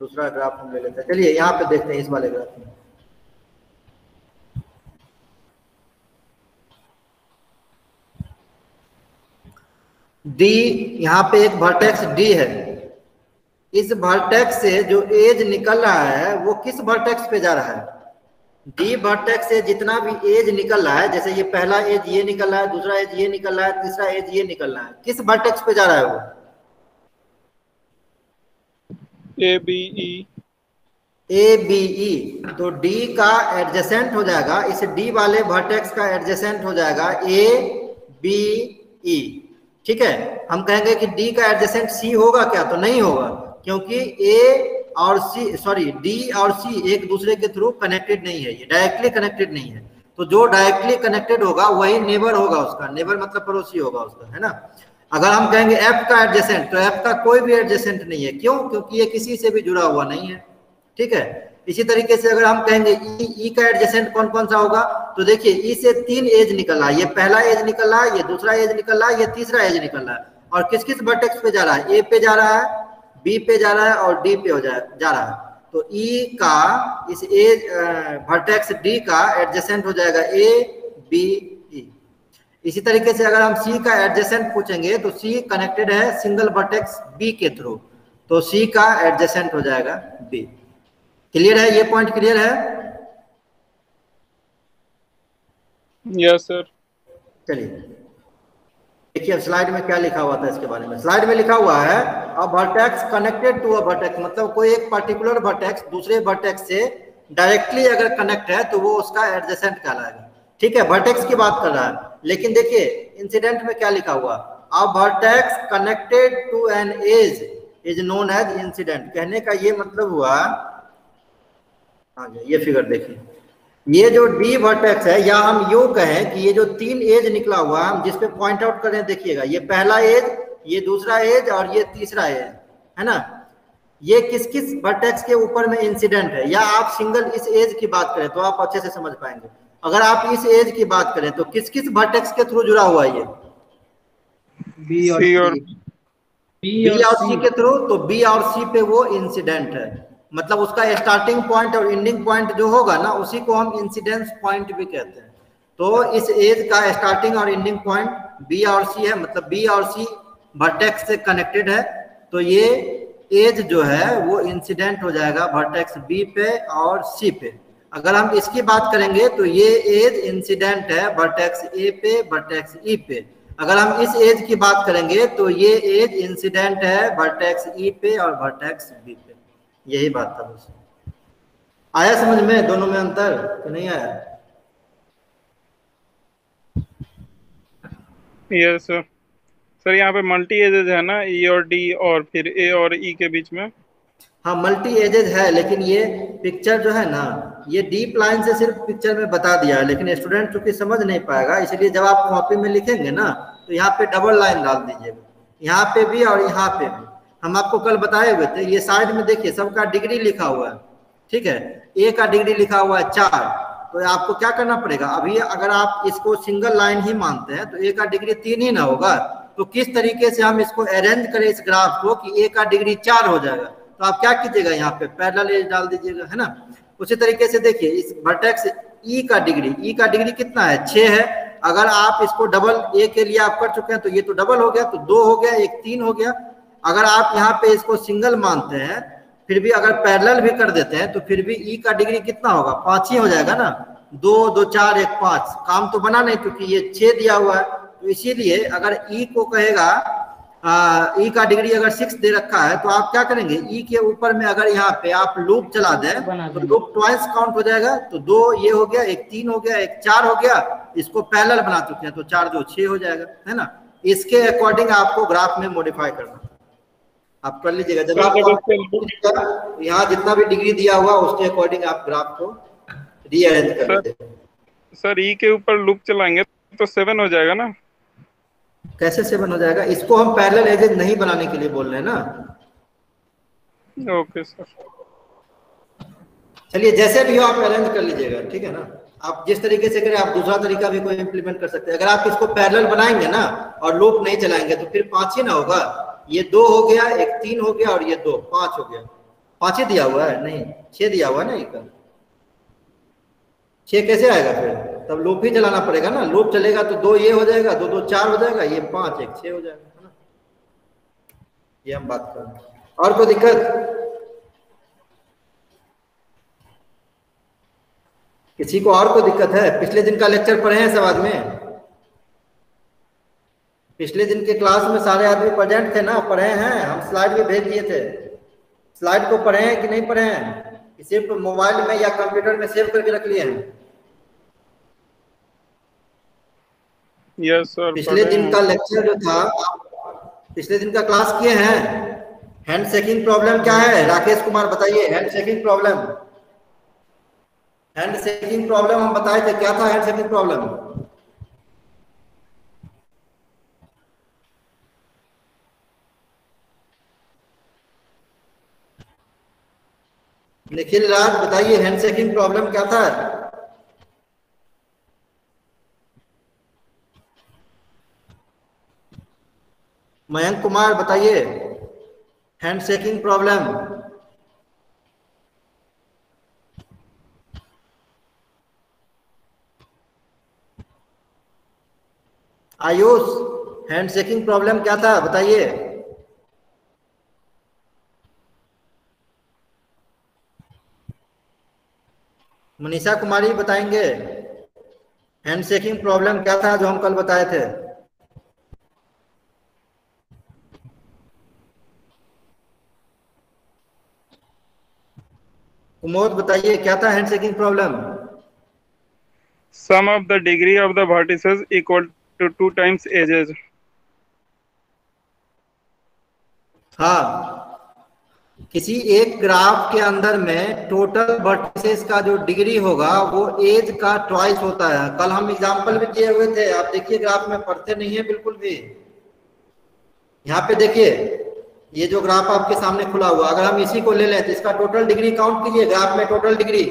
दूसरा ग्राफ हम ले लेते हैं। चलिए, यहाँ पे देखते हैं इस वाले ग्राफ में। डी यहाँ पे एक वर्टेक्स डी है। इस वर्टेक्स से जो एज निकल रहा है, वो किस वर्टेक्स पे जा रहा है? डी वर्टेक्स से जितना भी एज निकल रहा है, जैसे ये पहला एज ये निकल रहा है, दूसरा एज ये निकल रहा है, तीसरा एज ये निकल रहा है, किस वर्टेक्स पे जा रहा है वो? A B E A B E तो डी का एडजेसेंट हो जाएगा, इस डी वाले वर्टेक्स का एडजेसेंट हो जाएगा ए बी ई ठीक है? हम कहेंगे कि डी का एडजेसेंट सी होगा क्या? तो नहीं होगा, क्योंकि ए और सी सॉरी डी और सी एक दूसरे के थ्रू कनेक्टेड नहीं है, ये डायरेक्टली कनेक्टेड नहीं है। तो जो डायरेक्टली कनेक्टेड होगा, वही नेबर होगा उसका। नेबर मतलब पड़ोसी होगा उसका, है ना? अगर हम कहेंगे एफ़ का एडजेसेंट तो एफ़ का कोई भी एडजेसेंट नहीं है। क्यों? क्योंकि ये किसी से भी जुड़ा हुआ नहीं है। ठीक है? इसी तरीके से अगर हम कहेंगे ई ई का एडजेसेंट कौन कौन सा होगा तो देखिए ई से तीन एज निकल रहा है। ये पहला एज निकल रहा है ये दूसरा एज निकल रहा है ये तीसरा एज निकल रहा है। और किस किस वर्टेक्स पे जा रहा है? ए पे जा रहा है बी पे जा रहा है और डी पे हो जा, जा रहा है। तो ई का इस एज वर्टेक्स डी का एडजेसेंट हो जाएगा ए बी इसी तरीके से अगर हम सी का एडजेसेंट पूछेंगे तो सी कनेक्टेड है सिंगल वर्टेक्स बी के थ्रू तो सी का एडजेसेंट हो जाएगा बी क्लियर है? ये पॉइंट क्लियर है? यस सर चलिए। देखिए अब स्लाइड में क्या लिखा हुआ था इसके बारे में? स्लाइड में लिखा हुआ है अब vertex connected to a vertex मतलब कोई एक पर्टिकुलर वर्टेक्स दूसरे वर्टेक्स से डायरेक्टली अगर कनेक्ट है तो वो उसका एडजेसेंट कहलाएगा। ठीक है? वर्टेक्स की बात कर रहा है। लेकिन देखिए इंसिडेंट में क्या लिखा हुआ? Vertex connected to an edge is known as incident कहने का ये मतलब हुआ हाँ ये फिगर देखिए। ये जो डी वर्टेक्स है, या हम यू कहें कि ये जो तीन एज निकला हुआ, हम जिस पे पॉइंट आउट करें देखिएगा, ये पहला एज ये दूसरा एज और ये तीसरा एज है ना? ये किस किस वर्टेक्स के ऊपर में इंसिडेंट है? या आप सिंगल इस एज की बात करें तो आप अच्छे से समझ पाएँगे। अगर आप इस एज की बात करें तो किस किस वर्टेक्स के थ्रू जुड़ा हुआ है ये? बी और सी और बी और सी के थ्रू तो बी और सी पे वो इंसिडेंट है। मतलब उसका स्टार्टिंग पॉइंट और एंडिंग पॉइंट जो होगा ना उसी को हम इंसिडेंस पॉइंट भी कहते हैं। तो इस एज का स्टार्टिंग और एंडिंग पॉइंट बी और सी है मतलब बी और सी वर्टेक्स से कनेक्टेड है। तो ये एज जो है वो इंसिडेंट हो जाएगा वर्टेक्स बी पे और सी पे। अगर हम इसकी बात करेंगे तो ये एज इंसिडेंट है वर्टेक्स ए पे वर्टेक्स ई पे। अगर हम इस एज की बात करेंगे तो ये एज इंसिडेंट है वर्टेक्स ई पे और वर्टेक्स बी पे। यही बात था बस आया समझ में दोनों में अंतर कि नहीं आया? यस सर सर यहाँ पे मल्टी एजेज है ना ई और डी और फिर ए और ई के बीच में? हाँ मल्टी एजेज है, लेकिन ये पिक्चर जो है ना, ये डीप लाइन से सिर्फ़ पिक्चर में बता दिया है, लेकिन स्टूडेंट चूँकि समझ नहीं पाएगा, इसलिए जब आप कॉपी में लिखेंगे ना तो यहाँ पे डबल लाइन डाल दीजिएगा यहाँ पे भी और यहाँ पे भी। हम आपको कल बताए हुए थे, ये साइड में देखिए, सबका डिग्री लिखा हुआ है, ठीक है? ए का डिग्री लिखा हुआ है, चार। तो आपको क्या करना पड़ेगा? अभी अगर आप इसको सिंगल लाइन ही मानते हैं तो ए का डिग्री तीन ही ना होगा। तो किस तरीके से हम इसको अरेंज करें इस ग्राफ को कि ए का डिग्री चार हो जाएगा? तो आप क्या कीजिएगा यहाँ पे? पैरल एज डाल दीजिएगा, है ना? उसी तरीके से देखिए, इस वर्टेक्स ई का डिग्री ई का डिग्री कितना है? छह है। अगर आप इसको डबल ए के लिए आप कर चुके हैं तो ये तो डबल हो गया तो दो हो गया, एक तीन हो गया। अगर आप यहाँ पे इसको सिंगल मानते हैं, फिर भी अगर पैरेलल भी कर देते हैं तो फिर भी ई का डिग्री कितना होगा? पाँच ही हो जाएगा ना? दो दो, चार, एक, पाँच। काम तो बना नहीं, क्योंकि ये छह दिया हुआ है। तो इसीलिए अगर ई को कहेगा ई का डिग्री अगर सिक्स दे रखा है तो आप क्या करेंगे? ई के ऊपर में अगर यहाँ पे आप लूप चला दें तो लूप ट्वाइस काउंट हो जाएगा तो दो ये हो गया एक तीन हो गया एक चार हो गया इसको पैरेलल बना चुके हैं तो चार दो छह हो जाएगा है ना? इसके अकॉर्डिंग आपको ग्राफ में मॉडिफाई करना। आप कर लीजिएगा जब आप यहाँ जितना भी डिग्री दिया हुआ उसके अकॉर्डिंग आप ग्राफ को रीअरेंज कर लीजिए। सर ई के ऊपर लूप चलाएँगे तो सेवन हो जाएगा ना? कैसे सेवन हो जाएगा? इसको हम पैरेलल एजेज नहीं बनाने के लिए बोल रहे हैं ना। ओके सर चलिए जैसे भी हो आप अरेंज कर लीजिएगा ठीक है ना? आप जिस तरीके से करें आप दूसरा तरीका भी कोई इंप्लीमेंट कर सकते हैं। अगर आप इसको पैरेलल बनाएँगे ना और लूप नहीं चलाएँगे तो फिर पाँच ही ना होगा। ये दो हो गया एक तीन हो गया और ये दो पाँच हो गया। पाँच ही दिया हुआ है? नहीं छह दिया हुआ है ना एक। छह कैसे आएगा फिर? तब लूप ही चलाना पड़ेगा ना, लोप चलेगा तो दो ये हो जाएगा, दो दो चार हो जाएगा, ये पाँच, एक छह हो जाएगा, है ना? ये हम बात कर रहे हैं और कोई दिक्कत? किसी को और कोई दिक्कत है? पिछले दिन का लेक्चर पढ़े हैं सब आदमी पिछले दिन के क्लास में सारे आदमी प्रेजेंट थे ना, पढ़े हैं, हम स्लाइड भी भेज दिए थे। स्लाइड को पढ़े हैं कि नहीं पढ़े हैं? सिर्फ़ मोबाइल में या कंप्यूटर में सेव करके रख लिए हैं। यस सर पिछले दिन का लेक्चर जो था पिछले दिन का क्लास किए हैं? हैंड शेकिंग प्रॉब्लम क्या है? राकेश कुमार बताइए hand shaking problem hand shaking problem हम बताए थे क्या था hand shaking problem Nikhil Raj बताइए हैंड शेकिंग प्रॉब्लम क्या था? मयंक कुमार, बताइए। Hand shaking problem. Ayush hand shaking problem क्या था, बताइए। मनीषा कुमारी, बताएँगे। हैंड शेकिंग प्रॉब्लम क्या था, जो हम कल बताए थे। कुमोद बताइए क्या था hand shaking problem sum of the degree of the vertices equal to two times edges हाँ। किसी एक ग्राफ के अंदर में टोटल वर्टिसेस का जो डिग्री होगा वो एज का ट्वाइस होता है। कल हम एग्जांपल भी दिए हुए थे आप देखिए ग्राफ में पढ़ते नहीं है बिल्कुल भी। यहाँ पे देखिए। ये जो ग्राफ आपके सामने खुला हुआ, अगर हम इसी को ले लें तो इसका टोटल डिग्री काउंट कीजिए ग्राफ में टोटल डिग्री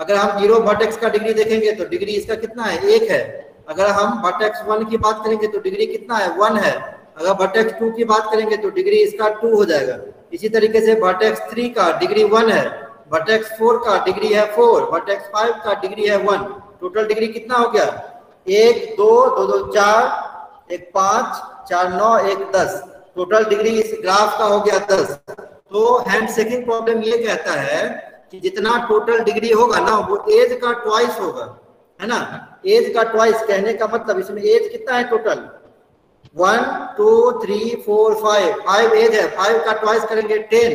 अगर हम ज़ीरो वर्टेक्स का डिग्री देखेंगे तो डिग्री इसका कितना है? एक है। अगर हम वर्टेक्स वन की बात करेंगे तो डिग्री कितना है? वन है। अगर वर्टेक्स टू की बात करेंगे तो डिग्री इसका टू हो जाएगा। इसी तरीके से वर्टेक्स थ्री का डिग्री वन है। वर्टेक्स फोर का डिग्री है फोर वर्टेक्स फाइव का डिग्री है वन टोटल डिग्री कितना हो गया? एक, दो दो दो, चार, एक, पाँच, चार, नौ, एक, दस। टोटल डिग्री इस ग्राफ का हो गया दस। तो हैंड शेकिंग प्रॉब्लम ये कहता है कि जितना टोटल डिग्री होगा ना, वो एज का ट्वाइस होगा। है ना? एज का ट्वाइस कहने का मतलब इसमें एज कितना है total one two three four five five edge है। फाइव का ट्वाइस करेंगे टेन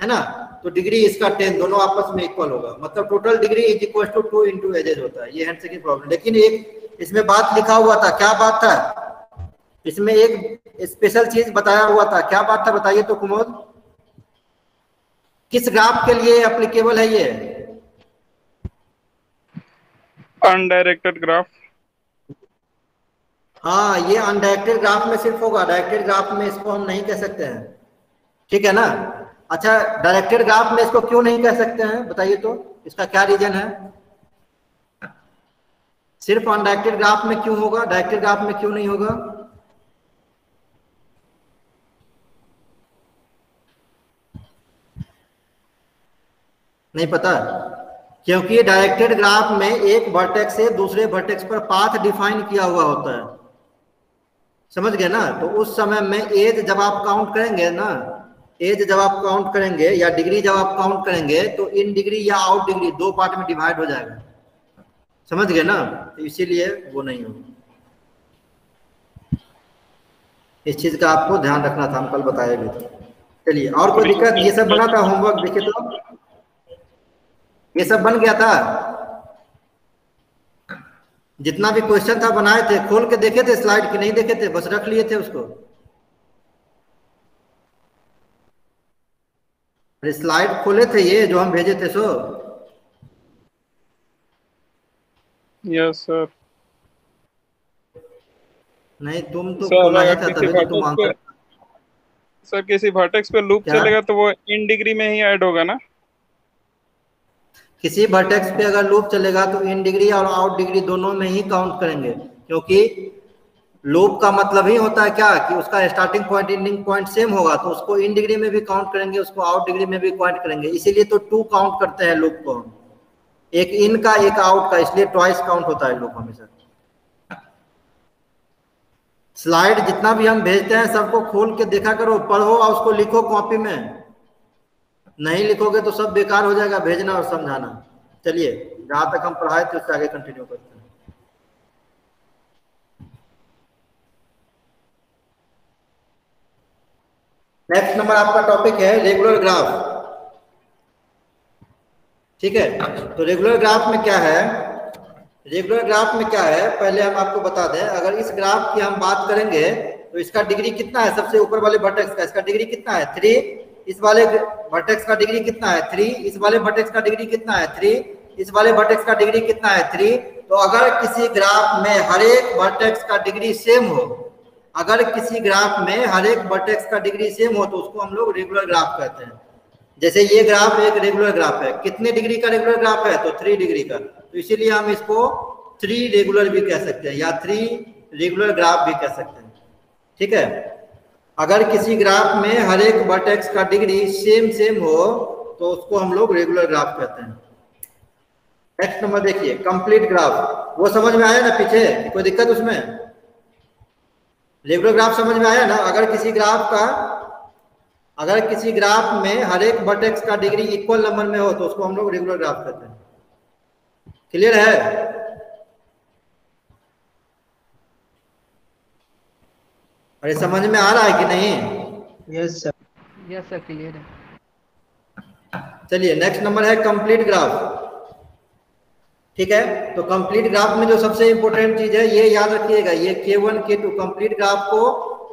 है ना? तो डिग्री इसका टेन दोनों आपस में इक्वल होगा। मतलब total degree is equal to two into edges होता है। ये हैंड शेकिंग प्रॉब्लम लेकिन एक इसमें बात लिखा हुआ था। क्या बात था? इसमें एक स्पेशल चीज़ बताया हुआ था। क्या बात था बताइए तो कुमोद। किस ग्राफ के लिए एप्लीकेबल है ये? Undirected graph हाँ ये अनडायरेक्टेड ग्राफ में सिर्फ़ होगा। डायरेक्टेड ग्राफ में इसको हम नहीं कह सकते हैं। ठीक है ना? अच्छा डायरेक्टेड ग्राफ में इसको क्यों नहीं कह सकते हैं? बताइए तो। इसका क्या रीजन है? सिर्फ़ अनडायरेक्टेड ग्राफ में क्यों होगा? डायरेक्टेड ग्राफ में क्यों नहीं होगा? नहीं पता। क्योंकि डायरेक्टेड ग्राफ में एक वर्टेक्स से दूसरे वर्टेक्स पर पाथ डिफाइन किया हुआ होता है। समझ गए ना? तो उस समय में एज जब आप काउंट करेंगे ना एज जब आप काउंट करेंगे या डिग्री जब आप काउंट करेंगे तो इन डिग्री या आउट डिग्री दो पार्ट में डिवाइड हो जाएगा। समझ गए ना? तो इसीलिए वो नहीं होगा। इस चीज़ का आपको ध्यान रखना था हम कल बताए भी थे चलिए और कोई दिक्कत? ये सब बना था होमवर्क देखे तो। ये सब बन गया था। जितना भी क्वेश्चन था बनाए थे खोल के देखे थे स्लाइड की नहीं देखे थे बस रख लिए थे उसको। अरे स्लाइड खोले थे ये जो हम भेजे थे सो। यस सर नहीं तुम तो खोला था तभी तो तुम आंसर सर किसी वर्टेक्स पे लूप चलेगा तो वो इन डिग्री में ही ऐड होगा ना? किसी वर्टेक्स पे अगर लूप चलेगा तो इन डिग्री और आउट डिग्री दोनों में ही काउंट करेंगे, क्योंकि लूप का मतलब ही होता है क्या? कि उसका starting point ending point same होगा तो उसको इन डिग्री में भी काउंट करेंगे, उसको आउट डिग्री में भी काउंट करेंगे। इसीलिए तो टू काउंट करते हैं लूप को एक इन का, एक आउट का, इसलिए ट्वाइस काउंट होता है लूप हमेशा। स्लाइड जितना भी हम भेजते हैं सबको खोल के देखा करो, पढ़ो और उसको लिखो कॉपी में। नहीं लिखोगे तो सब बेकार हो जाएगा भेजना और समझाना। चलिए, जहाँ तक हम पढ़ाए थे उससे आगे कंटिन्यू करते हैं। नेक्स्ट नंबर आपका टॉपिक है रेगुलर ग्राफ ठीक है? तो रेगुलर ग्राफ में क्या है? रेगुलर ग्राफ में क्या है? पहले हम आपको बता दें, अगर इस ग्राफ की हम बात करेंगे तो इसका डिग्री कितना है? सबसे ऊपर वाले वर्टेक्स का, इसका डिग्री कितना है? थ्री इस वाले वर्टेक्स का डिग्री कितना है? थ्री इस वाले वर्टेक्स का डिग्री कितना है? थ्री इस वाले वर्टेक्स का डिग्री कितना है? थ्री तो अगर किसी ग्राफ में हर एक वर्टेक्स का डिग्री सेम हो, अगर किसी ग्राफ में हर एक वर्टेक्स का डिग्री सेम हो तो उसको हम लोग रेगुलर ग्राफ कहते हैं। जैसे ये ग्राफ एक रेगुलर ग्राफ है। कितने डिग्री का रेगुलर ग्राफ है? तो थ्री डिग्री का। तो इसीलिए हम इसको थ्री रेगुलर भी कह सकते हैं, या थ्री रेगुलर ग्राफ भी कह सकते हैं। ठीक है? अगर किसी ग्राफ में हर एक वर्टेक्स का डिग्री सेम सेम हो तो उसको हम लोग रेगुलर ग्राफ कहते हैं। नेक्स्ट नंबर देखिए कंप्लीट ग्राफ वो समझ में आया ना पीछे? कोई दिक्कत उसमें? रेगुलर ग्राफ समझ में आया ना? अगर किसी ग्राफ का, अगर किसी ग्राफ में हर एक वर्टेक्स का डिग्री इक्वल नंबर में हो तो उसको हम लोग रेगुलर ग्राफ कहते हैं। क्लियर है? अरे समझ में आ रहा है कि नहीं? Yes sir yes sir clear है। चलिए नेक्स्ट नंबर है कंप्लीट ग्राफ ठीक है? तो कंप्लीट ग्राफ में जो सबसे इंपॉर्टेंट चीज़ है ये याद रखिएगा ये के वन के टू कंप्लीट ग्राफ को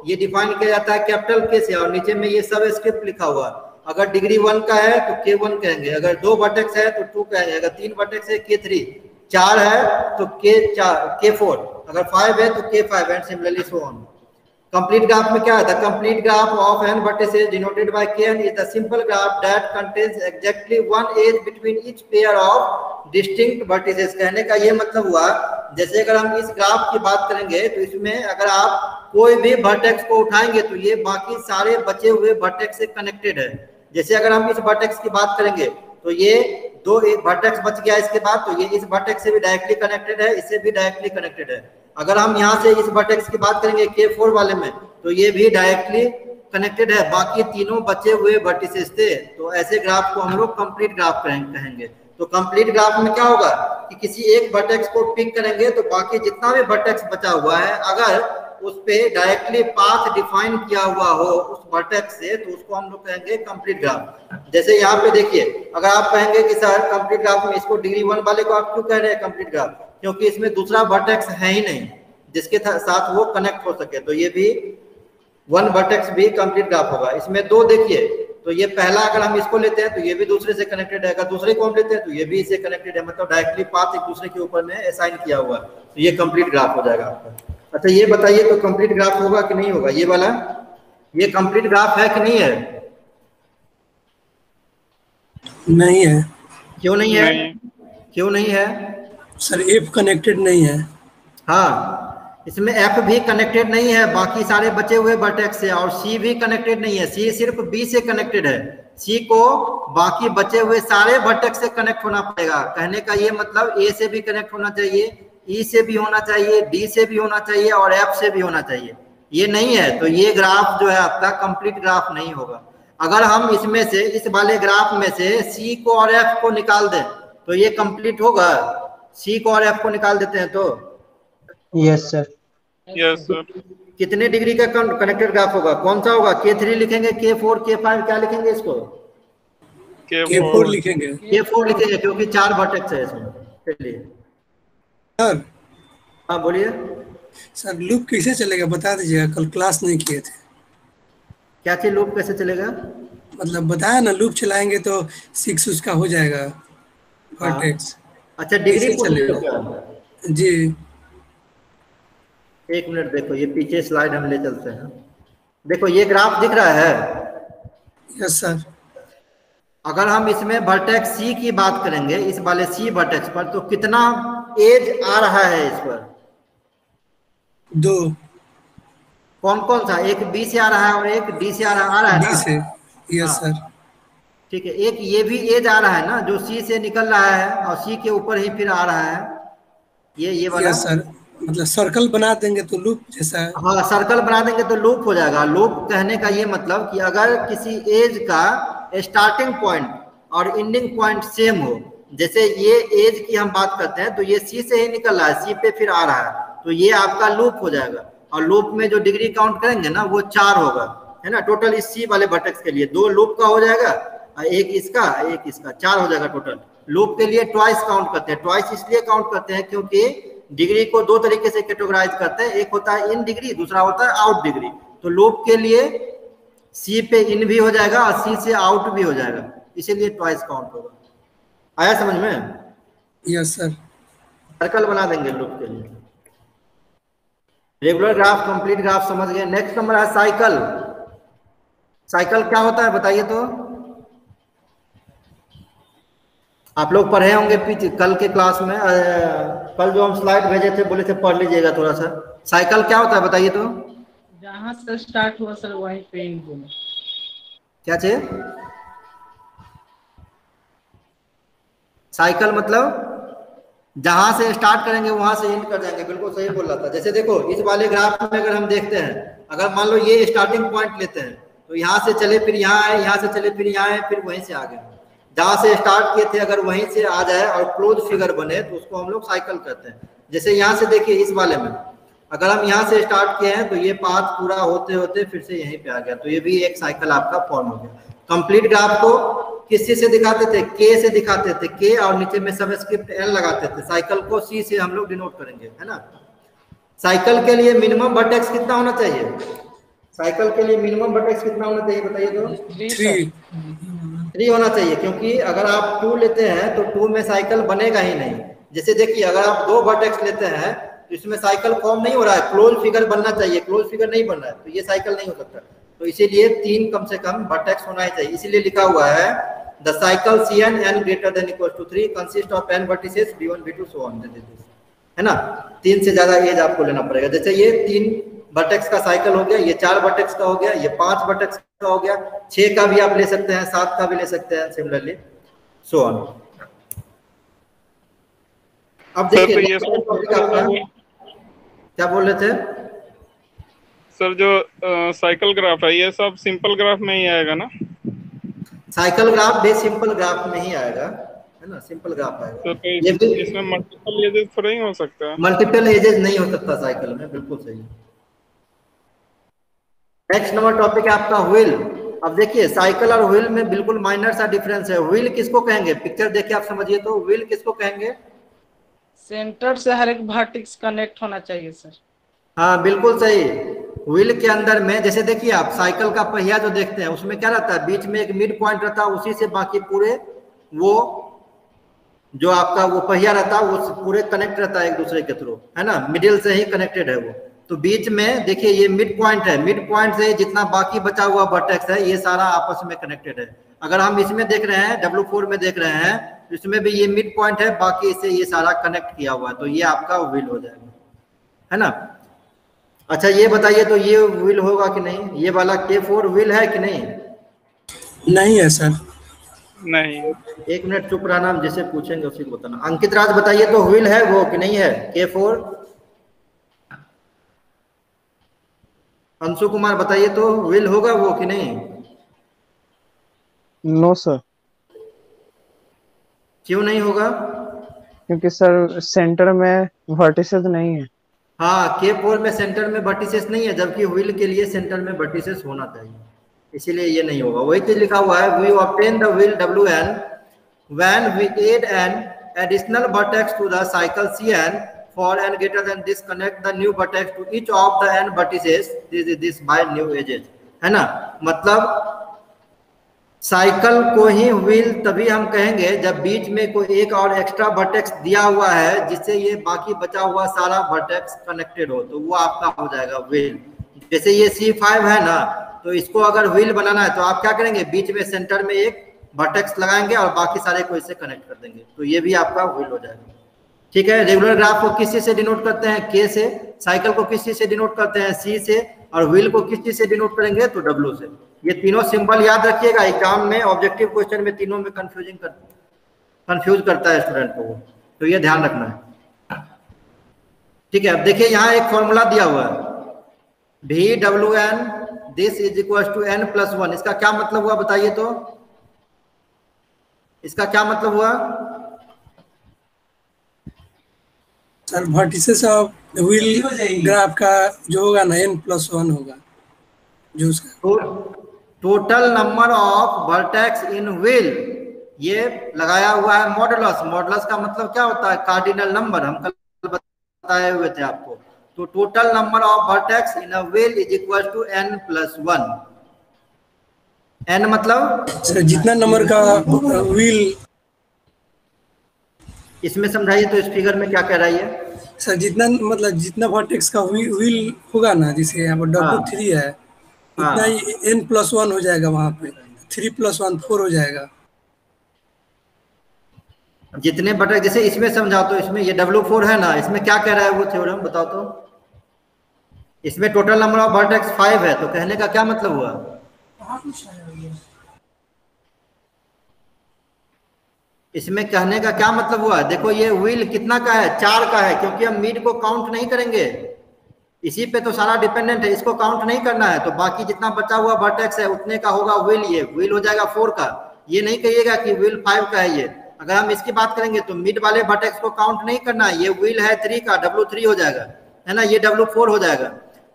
ये डिफाइन किया जाता है कैपिटल के से और नीचे में ये सब स्क्रिप्ट लिखा हुआ अगर डिग्री वन का है तो के वन कहेंगे। अगर दो बटेक्स है तो टू कहेंगे। अगर तीन बटेक्स है के थ्री चार है तो के चार के फोर अगर फाइव है तो K five and similarly so on complete graph में क्या है? The complete graph of n vertices denoted by kn is the simple graph that contains exactly one edge between each pair of distinct vertices. कहने का ये मतलब हुआ, जैसे अगर हम इस ग्राफ की बात करेंगे तो इसमें अगर आप कोई भी वर्टेक्स को उठाएँगे तो ये बाकी सारे बचे हुए वर्टेक्स से कनेक्टेड है। जैसे अगर हम इस वर्टेक्स की बात करेंगे तो ये दो वर्टेक्स बच गया इसके बाद तो ये इस वर्टेक्स से भी डायरेक्टली कनेक्टेड है, इससे भी डायरेक्टली कनेक्टेड है। अगर हम यहाँ से इस वर्टेक्स की बात करेंगे के फोर वाले में तो ये भी डायरेक्टली कनेक्टेड है। बाकी तीनों बचे हुए वर्टिसेस थे। तो ऐसे ग्राफ को हम लोग कंप्लीट ग्राफ कहेंगे। तो कंप्लीट ग्राफ में क्या होगा कि किसी एक वर्टेक्स को पिक करेंगे तो बाकी जितना भी वर्टेक्स बचा हुआ है, अगर उस पे डायरेक्टली पाथ डिफाइन किया हुआ हो उस वर्टेक्स से तो उसको हम लोग कहेंगे कंप्लीट ग्राफ जैसे यहाँ पे देखिए, अगर आप कहेंगे कि, सर कंप्लीट ग्राफ में इसको डिग्री वन वाले को आप क्यों कह रहे हैं कंप्लीट ग्राफ क्योंकि इसमें दूसरा वर्टेक्स है ही नहीं जिसके साथ वो कनेक्ट हो सके तो ये भी वन वर्टेक्स भी कंप्लीट ग्राफ होगा। इसमें दो देखिए तो ये पहला अगर हम इसको लेते हैं तो ये भी दूसरे से कनेक्टेड है अगर दूसरे को हम लेते हैं तो ये भी इससे कनेक्टेड है मतलब डायरेक्टली पाथ एक दूसरे के ऊपर में असाइन किया हुआ तो ये कंप्लीट ग्राफ हो जाएगा आपका। अच्छा ये बताइए तो कंप्लीट ग्राफ होगा कि नहीं होगा? ये वाला ये कंप्लीट ग्राफ है कि नहीं है? नहीं है। क्यों नहीं है? नहीं। क्यों नहीं है? सर एफ़ कनेक्टेड नहीं है। हाँ इसमें एफ़ भी कनेक्टेड नहीं है, बाकी सारे बचे हुए वर्टेक्स से, और सी भी कनेक्टेड नहीं है। सी सिर्फ़ बी से कनेक्टेड है। सी को बाकी बचे हुए सारे वर्टेक्स से कनेक्ट होना पड़ेगा। कहने का ये मतलब ए से भी कनेक्ट होना चाहिए ई से भी होना चाहिए डी से भी होना चाहिए, और एफ़ से भी होना चाहिए। ये नहीं है तो ये ग्राफ जो है आपका कंप्लीट ग्राफ नहीं होगा। अगर हम इसमें से, इस वाले ग्राफ में से सी को और एफ़ को निकाल दें तो ये कंप्लीट होगा। सी को और एफ़ को निकाल देते हैं तो? यस सर यस सर कितने डिग्री का कनेक्टेड ग्राफ होगा? कौन सा होगा? के थ्री लिखेंगे के फोर के फाइव क्या लिखेंगे इसको? के फोर लिखेंगे। के फोर लिखेंगे क्योंकि चार वर्टेक्स है इसमें। चलिए। सर हाँ बोलिए। सर लूप कैसे चलेगा? बता दीजिएगा। कल क्लास नहीं किए थे। क्या चीज़ लूप कैसे चलेगा? मतलब बताया ना लूप चलाएँगे तो सिक्स उसका हो जाएगा। वर्टेक्स अच्छा डिग्री कैसे पूछ हो? जी। एक मिनट देखो ये पीछे स्लाइड हम ले चलते हैं। देखो ये ग्राफ दिख रहा है। यस सर अगर हम इसमें वर्टेक्स सी की बात करेंगे इस वाले सी वर्टेक्स पर तो कितना एज आ रहा है इस पर? दो। कौन कौन सा? एक बी से आ रहा है और एक डी से आ रहा आ रहा है डी से। यस हाँ। सर ठीक है एक ये भी एज आ रहा है ना जो सी से निकल रहा है और सी के ऊपर ही फिर आ रहा है ये ये वाला। सर मतलब सर्कल बना देंगे तो लूप जैसा है। हाँ सर्कल बना देंगे तो लूप हो जाएगा। लूप कहने का ये मतलब कि अगर किसी एज का स्टार्टिंग पॉइंट और एंडिंग पॉइंट सेम हो जैसे ये एज की हम बात करते हैं तो ये सी से ही निकल रहा है सी पे फिर आ रहा है तो ये आपका लूप हो जाएगा। और लूप में जो डिग्री काउंट करेंगे ना वो चार होगा है ना? टोटल इस सी वाले बटक्स के लिए। दो लूप का हो जाएगा और एक इसका एक इसका चार हो जाएगा टोटल लूप के लिए ट्वाइस काउंट करते हैं. ट्वाइस इसलिए काउंट करते हैं क्योंकि डिग्री को दो तरीके से कैटेगराइज करते हैं. एक होता है इन डिग्री दूसरा होता है आउट डिग्री तो लूप के लिए सी पे इन भी हो जाएगा और सी से आउट भी हो जाएगा. इसीलिए ट्वाइस काउंट होगा. आया समझ में? यस सर सर्कल बना देंगे लूप के लिए. रेगुलर ग्राफ कंप्लीट ग्राफ समझ गए. नेक्स्ट नंबर है साइकिल साइकिल क्या होता है बताइए तो? आप लोग पढ़े होंगे पीछे कल के क्लास में कल जो हम स्लाइड भेजे थे बोले थे पढ़ लीजिएगा थोड़ा सा। साइकिल क्या होता है बताइए तो? जहाँ से स्टार्ट हुआ सर वहीं पे क्या चाहिए साइकिल मतलब? जहाँ से स्टार्ट करेंगे वहाँ से एंड कर जाएँगे। बिल्कुल सही बोल रहा था। जैसे देखो इस वाले ग्राफ में अगर हम देखते हैं अगर मान लो ये स्टार्टिंग पॉइंट लेते हैं तो यहाँ से चले फिर यहाँ आए यहाँ से चले फिर यहाँ आए फिर वहीं से आ गए जहाँ से स्टार्ट किए थे, अगर वहीं से आ जाए और क्लोज फिगर बने तो उसको हम लोग साइकिल कहते हैं। जैसे यहाँ से देखिए, इस वाले में। अगर हम यहाँ से स्टार्ट किए हैं तो ये पाथ पूरा होते होते फिर से यहीं पे आ गया। तो ये भी एक साइकिल आपका फॉर्म हो गया। कंप्लीट ग्राफ को किस से दिखाते थे? के से दिखाते थे। के और नीचे में सब स्क्रिप्ट एल लगाते थे। साइकिल को सी से हम लोग डिनोट करेंगे, है ना? साइकिल के लिए मिनिमम वर्टेक्स कितना होना चाहिए? साइकिल के लिए मिनिमम वर्टेक्स कितना होना चाहिए, बताइए तो। थ्री होना चाहिए, क्योंकि अगर आप टू लेते हैं तो टू में साइकिल बनेगा ही नहीं। जैसे देखिए, अगर आप दो वर्टेक्स लेते हैं तो इसमें साइकिल फॉर्म नहीं हो रहा है। क्लोज फिगर बनना चाहिए। क्लोज फिगर नहीं बन रहा है तो ये साइकिल नहीं हो सकता। तो इसीलिए तीन कम से कम वर्टेक्स होना ही चाहिए। इसीलिए लिखा हुआ है N N greater than equal to three consist of N vertices B one B two so on है ना? तीन से ज़्यादा एज आपको लेना पड़ेगा। जैसे ये तीन वर्टेक्स का साइकिल हो गया ये चार बटेक्स का हो गया ये पाँच बटेक्स का हो गया छह का भी आप ले सकते हैं सात का भी ले सकते हैं सिमिलरली सो ऑन अब देखिए तो क्या बोल रहे थे? सर जो साइकिल ग्राफ है ये सब सिंपल ग्राफ में ही आएगा ना? साइकिल ग्राफ भी सिंपल ग्राफ में ही आएगा है ना? सिंपल ग्राफ आएगा। तो ये इसमें मल्टीपल एजेस थोड़ा ही हो सकता है। मल्टीपल एजेस नहीं हो सकता साइकिल में बिल्कुल सही। नेक्स्ट नंबर टॉपिक है आपका व्हील अब देखिए साइकिल और व्हील में बिल्कुल माइनर सा डिफरेंस है। व्हील किसको कहेंगे? पिक्चर देख के आप समझिए तो व्हील किसको कहेंगे? सेंटर से हर एक वर्टिक्स कनेक्ट होना चाहिए सर हाँ बिल्कुल सही। व्हील के अंदर में जैसे देखिए आप साइकिल का पहिया जो देखते हैं उसमें क्या रहता है? बीच में एक मिड पॉइंट रहता है उसी से बाकी पूरे वो जो आपका वो पहिया रहता है वो पूरे कनेक्ट रहता है एक दूसरे के थ्रू है ना? मिडिल से ही कनेक्टेड है वो। तो बीच में देखिए ये मिड पॉइंट है। मिड पॉइंट से जितना बाकी बचा हुआ वर्टेक्स है ये सारा आपस में कनेक्टेड है। अगर हम इसमें देख रहे हैं डब्ल्यू फोर में देख रहे हैं तो इसमें भी ये मिड पॉइंट है बाकी इससे ये सारा कनेक्ट किया हुआ है तो ये आपका व्हील हो जाएगा। है ना? अच्छा ये बताइए तो ये व्हील होगा कि नहीं? ये वाला के फोर व्हील है कि नहीं? नहीं है सर। नहीं। एक मिनट चुप रहना हम जिसे पूछेंगे उसी को बताना। अंकित राज बताइए तो व्हील है वो कि नहीं है? के फोर अंशु कुमार बताइए तो व्हील होगा वो कि नहीं? नो सर क्यों नहीं होगा? क्योंकि सर सेंटर में वर्टिसेस नहीं है। हाँ के फोर में सेंटर में वर्टिसेस नहीं है जबकि व्हील के लिए सेंटर में वर्टिसेस होना चाहिए। इसीलिए ये नहीं होगा। वही चीज़ लिखा हुआ है we obtain the wheel W N when add an additional additional to the cycle cycle cn for n greater than this connect the new vertex to each of the n vertices. This is this by new edges है ना? मतलब cycle को ही wheel तभी हम कहेंगे जब बीच में कोई एक और एक्स्ट्रा वर्टेक्स दिया हुआ है, जिससे ये बाकी बचा हुआ सारा वर्टेक्स कनेक्टेड हो तो वो आपका हो जाएगा व्हील जैसे ये सी फाइव है ना तो इसको अगर व्हील बनाना है तो आप क्या करेंगे? बीच में सेंटर में एक वर्टेक्स लगाएँगे और बाकी सारे को इससे कनेक्ट कर देंगे। तो ये भी आपका व्हील हो जाएगा। ठीक है? रेगुलर ग्राफ को किस चीज़ से डिनोट करते हैं? के से। साइकिल को किस चीज़ से डिनोट करते हैं? सी से। और व्हील को किस चीज़ से डिनोट करेंगे? तो डब्ल्यू से। ये तीनों सिंबल याद रखिएगा। एग्ज़ाम में ऑब्जेक्टिव क्वेश्चन में तीनों में कंफ्यूजिंग कर कंफ्यूज करता है स्टूडेंट को तो ये ध्यान रखना है। ठीक है? अब देखिए, यहाँ एक फॉर्मूला दिया हुआ है। भी W N this is equal to N plus one इसका क्या मतलब हुआ बताइए तो? इसका क्या मतलब हुआ? Sir vertices of wheel graph का जो होगा ना एन प्लस वन होगा। जो उसका तो total number of vertex in wheel ये लगाया हुआ है मॉडुलस मॉडुलस का मतलब क्या होता है? कार्डिनल नंबर हम कल बताए हुए थे आपको। तो total number of vertex in a wheel is equal to N plus one N मतलब? सर जितना नंबर का व्हील इसमें समझाइए तो इस फिगर में क्या कह रहा है सर जितना मतलब जितना वर्टेक्स का व्हील होगा ना जैसे यहाँ पर डब्ल्यू हाँ। थ्री है हाँ। उतना ही एन प्लस वन हो जाएगा वहाँ पे। थ्री प्लस वन फोर हो जाएगा। जितने बटक जैसे इसमें समझाओ तो इसमें ये डब्ल्यू फोर है ना इसमें क्या कह रहा है वो थ्योरम बताओ तो? इसमें total number of vertex five है तो कहने का क्या मतलब हुआ? इसमें कहने का क्या मतलब हुआ? देखो, ये व्हील कितना का है? चार का है, क्योंकि हम मीड को काउंट नहीं करेंगे। इसी पे तो सारा डिपेंडेंट है, इसको काउंट नहीं करना है। तो बाकी जितना बचा हुआ वर्टेक्स है, उतने का होगा व्हील ये। व्हील हो जाएगा फोर का। ये नहीं कहिएगा कि व्हील फाइव का है ये। अगर हम इसकी बात करेंगे तो मिड वाले वर्टेक्स को काउंट नहीं करना है, ये व्हील है थ्री का डब्ल्यू थ्री हो जाएगा। है ना? ये डब्ल्यू फोर हो जाएगा।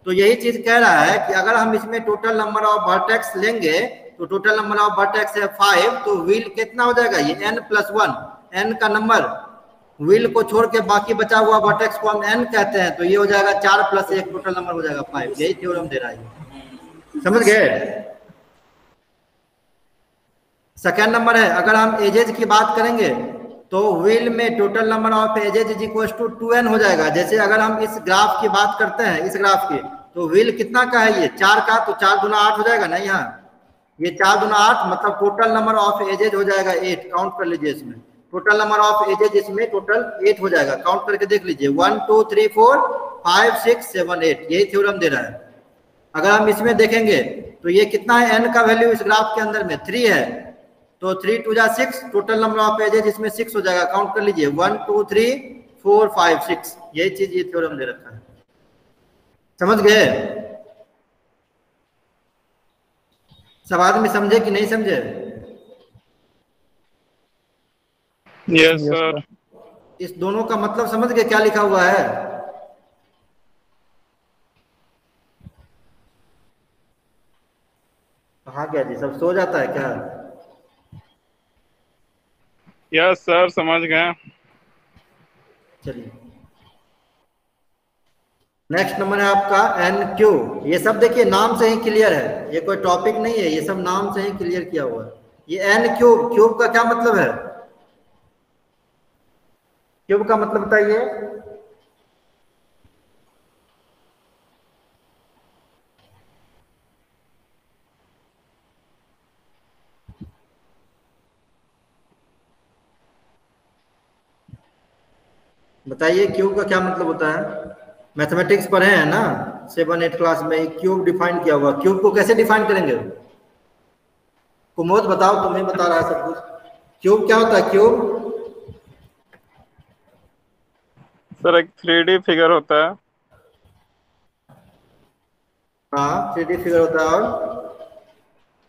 तो यही चीज़ कह रहा है कि अगर हम इसमें टोटल नंबर ऑफ़ वर्टेक्स लेंगे तो टोटल नंबर ऑफ़ वर्टेक्स है फाइव तो व्हील कितना हो जाएगा? ये एन प्लस वन एन का नंबर व्हील को छोड़ के बाकी बचा हुआ वर्टेक्स को हम एन कहते हैं तो ये हो जाएगा चार प्लस एक टोटल नंबर हो जाएगा फाइव यही थ्योरम दे रहा है। समझ गए? सेकेंड नंबर है अगर हम एजेज की बात करेंगे तो व्हील में total number of edges is equal to two N हो जाएगा। जैसे अगर हम इस ग्राफ की बात करते हैं इस ग्राफ की तो व्हील कितना का है ये? चार का तो चार गुना आठ हो जाएगा ना यहाँ? ये चार गुना आठ मतलब टोटल नंबर ऑफ़ एजेज हो जाएगा एट काउंट कर लीजिए इसमें। टोटल नंबर ऑफ़ एजेज इसमें टोटल एट हो जाएगा। काउंट करके देख लीजिए। One two three four five six seven eight यही थ्योरम दे रहा है। अगर हम इसमें देखेंगे तो ये कितना है? एन का वैल्यू इस ग्राफ के अंदर में? थ्री है। तो थ्री टू जा six total number of edges इसमें सिक्स हो जाएगा। काउंट कर लीजिए। One two three four five six यही चीज़ ये थ्योरम दे रखा है। समझ गए? सब आदमी समझे कि नहीं समझे? Yes Yes, sir sir. इस दोनों का मतलब समझ गए क्या लिखा हुआ है? कहा गया जी सब सो जाता है क्या? यस yes, सर समझ गए। चलिए। नेक्स्ट नंबर है आपका एन क्यू ये सब देखिए, नाम से ही क्लियर है. ये कोई टॉपिक नहीं है, ये सब नाम से ही क्लियर किया हुआ है. ये एन क्यूब क्यूब का क्या मतलब है? क्यूब का मतलब बताइए. बताइए क्यूब का क्या मतलब होता है? मैथमेटिक्स पढ़े हैं ना? सेवन एट क्लास में क्यूब डिफाइन किया हुआ। क्यूब को कैसे डिफाइन करेंगे? कुमोद बताओ तुम्हें बता रहा है सब कुछ। क्यूब क्या होता है? क्यूब? सर एक थ्री फिगर होता है। हाँ थ्री डी फिगर होता है और?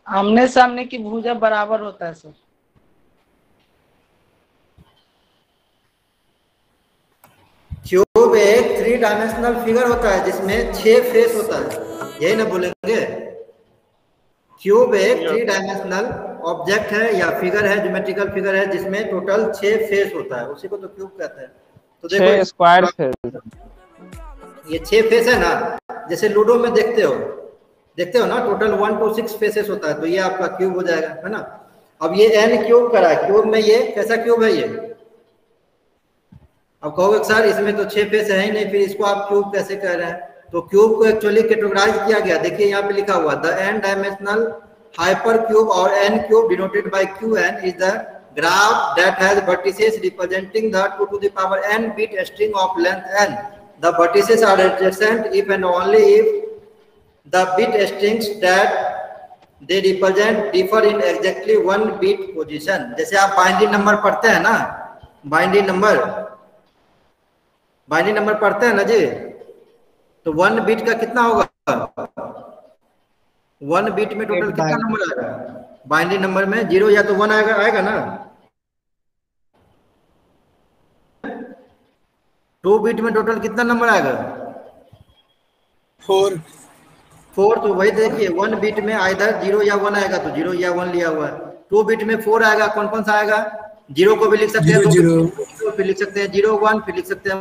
आमने सामने की भुजा बराबर होता है सर। क्यूब एक थ्री डायमेंशनल फिगर होता है जिसमें छह फेस होता है। यही ना बोलेंगे? क्यूब एक थ्री डायमेंशनल ऑब्जेक्ट है या फिगर है ज्योमेट्रिकल फिगर है जिसमें टोटल छह फेस होता है। उसी को तो क्यूब कहते हैं। तो देखो स्क्वायर फेस ये छह फेस है ना जैसे लूडो में देखते हो देखते हो ना total one two six faces होता है तो ये आपका क्यूब हो जाएगा है ना? अब ये एन क्यूब करा है। क्यूब में ये कैसा क्यूब है ये? अब कहोगे, सर, इसमें तो छह फेस है ही नहीं, फिर इसको आप क्यूब कैसे कह रहे हैं? तो क्यूब को एक्चुअली कैटेगराइज किया गया। देखिए, यहाँ पे लिखा हुआ the n dimensional hyper cube और n cube denoted by Q n is the graph that has vertices representing the two to the power n bit string of length n the vertices are adjacent if and only if the bit strings that they represent differ in exactly one bit position जैसे आप binding number पढ़ते हैं ना binding number binary number पढ़ते हैं ना जी? तो one beat का कितना होगा? वन बीट में टोटल कितना नंबर आएगा बाइनरी नंबर में ज़ीरो या तो वन आएगा आएगा ना? टू बीट में टोटल कितना नंबर आएगा? फोर फोर तो वही देखिए वन बीट में आइधर ज़ीरो या वन आएगा तो ज़ीरो या वन लिया हुआ है। टू बीट में फोर आएगा कौन कौन सा आएगा? ज़ीरो को भी लिख सकते हैं ज़ीरो, ज़ीरो। ज़ीरो फिर लिख सकते हैं ज़ीरो वन फिर लिख सकते हैं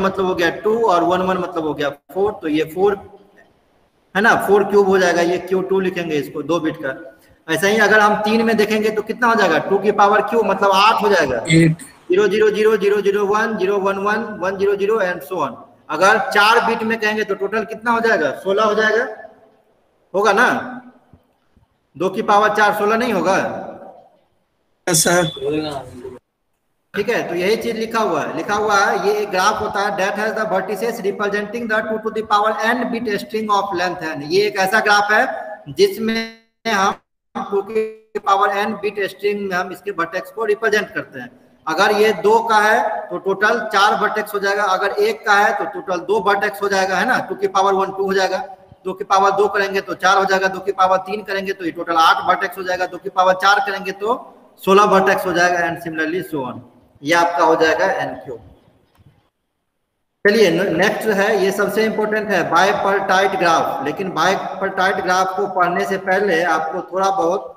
मतलब हो गया टू और वन वन मतलब हो गया फोर तो ये फोर है ना? फोर क्यूब हो जाएगा ये क्यू टू लिखेंगे इसको दो बिट का। ऐसा ही अगर हम तीन में देखेंगे तो कितना हो जाएगा? टू की पावर क्यू मतलब आठ हो जाएगा। Zero zero zero zero zero one zero one one one zero zero and so on अगर चार बीट में कहेंगे तो टोटल कितना हो जाएगा? सोलह हो जाएगा। होगा ना? दो की पावर चार सोलह नहीं होगा? सर ठीक है तो यही चीज़ लिखा हुआ है। लिखा हुआ है, ये एक ग्राफ होता है that has the vertices representing the two to the power n bit string of length n ये एक ऐसा ग्राफ है, जिसमें हम टू की पावर एन बिट स्ट्रिंग में हम इसके वर्टेक्स को रिप्रेजेंट करते हैं। अगर ये दो का है तो टोटल चार वर्टेक्स हो जाएगा। अगर एक का है तो टोटल दो वर्टेक्स हो जाएगा, है ना? टू की पावर वन टू हो जाएगा। दो की पावर दो करेंगे तो चार हो जाएगा। दो की पावर तीन करेंगे तो ये टोटल आठ वर्टेक्स हो जाएगा। दो की पावर चार करेंगे तो सोलह वर्टेक्स हो जाएगा एंड सिमिलरली सो ऑन ये आपका हो जाएगा एन क्यू चलिए नेक्स्ट है, ये सबसे इंपॉर्टेंट है बाय पर टाइट ग्राफ लेकिन बाय पर टाइट ग्राफ को पढ़ने से पहले आपको थोड़ा बहुत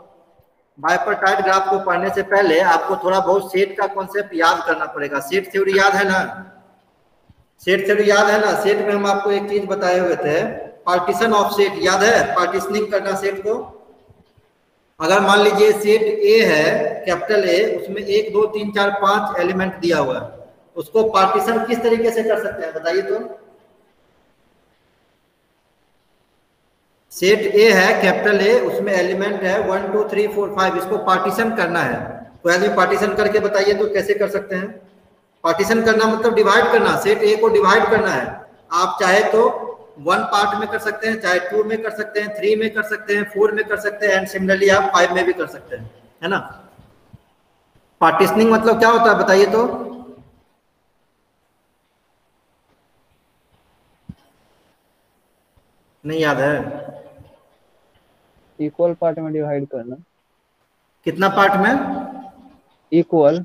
बाय पर टाइट ग्राफ को पढ़ने से पहले आपको थोड़ा बहुत सेट का कॉन्सेप्ट याद करना पड़ेगा। सेट थ्योरी याद है ना? सेट थ्योरी याद है ना? सेट में हम आपको एक चीज़ बताए हुए थे पार्टीशन ऑफ़ सेट याद है? पार्टीशनिंग करना सेट को? अगर मान लीजिए सेट ए है कैपिटल ए उसमें एक, दो, तीन, चार, पाँच एलिमेंट दिया हुआ है, उसको पार्टीशन किस तरीके से कर सकते हैं? बताइए तो। सेट ए है कैपिटल ए उसमें एलिमेंट है one two three four five इसको पार्टीशन करना है। कोई आदमी पार्टीशन करके बताइए तो कैसे कर सकते हैं? पार्टीशन करना मतलब डिवाइड करना सेट ए को डिवाइड करना है। आप चाहे तो वन पार्ट में कर सकते हैं चाहे टू में कर सकते हैं थ्री में कर सकते हैं फोर में कर सकते हैं एंड सिमिलरली आप फाइव में भी कर सकते हैं है ना? पार्टीशनिंग मतलब क्या होता है बताइए तो? नहीं याद है। इक्वल पार्ट में डिवाइड करना। कितना पार्ट में? इक्वल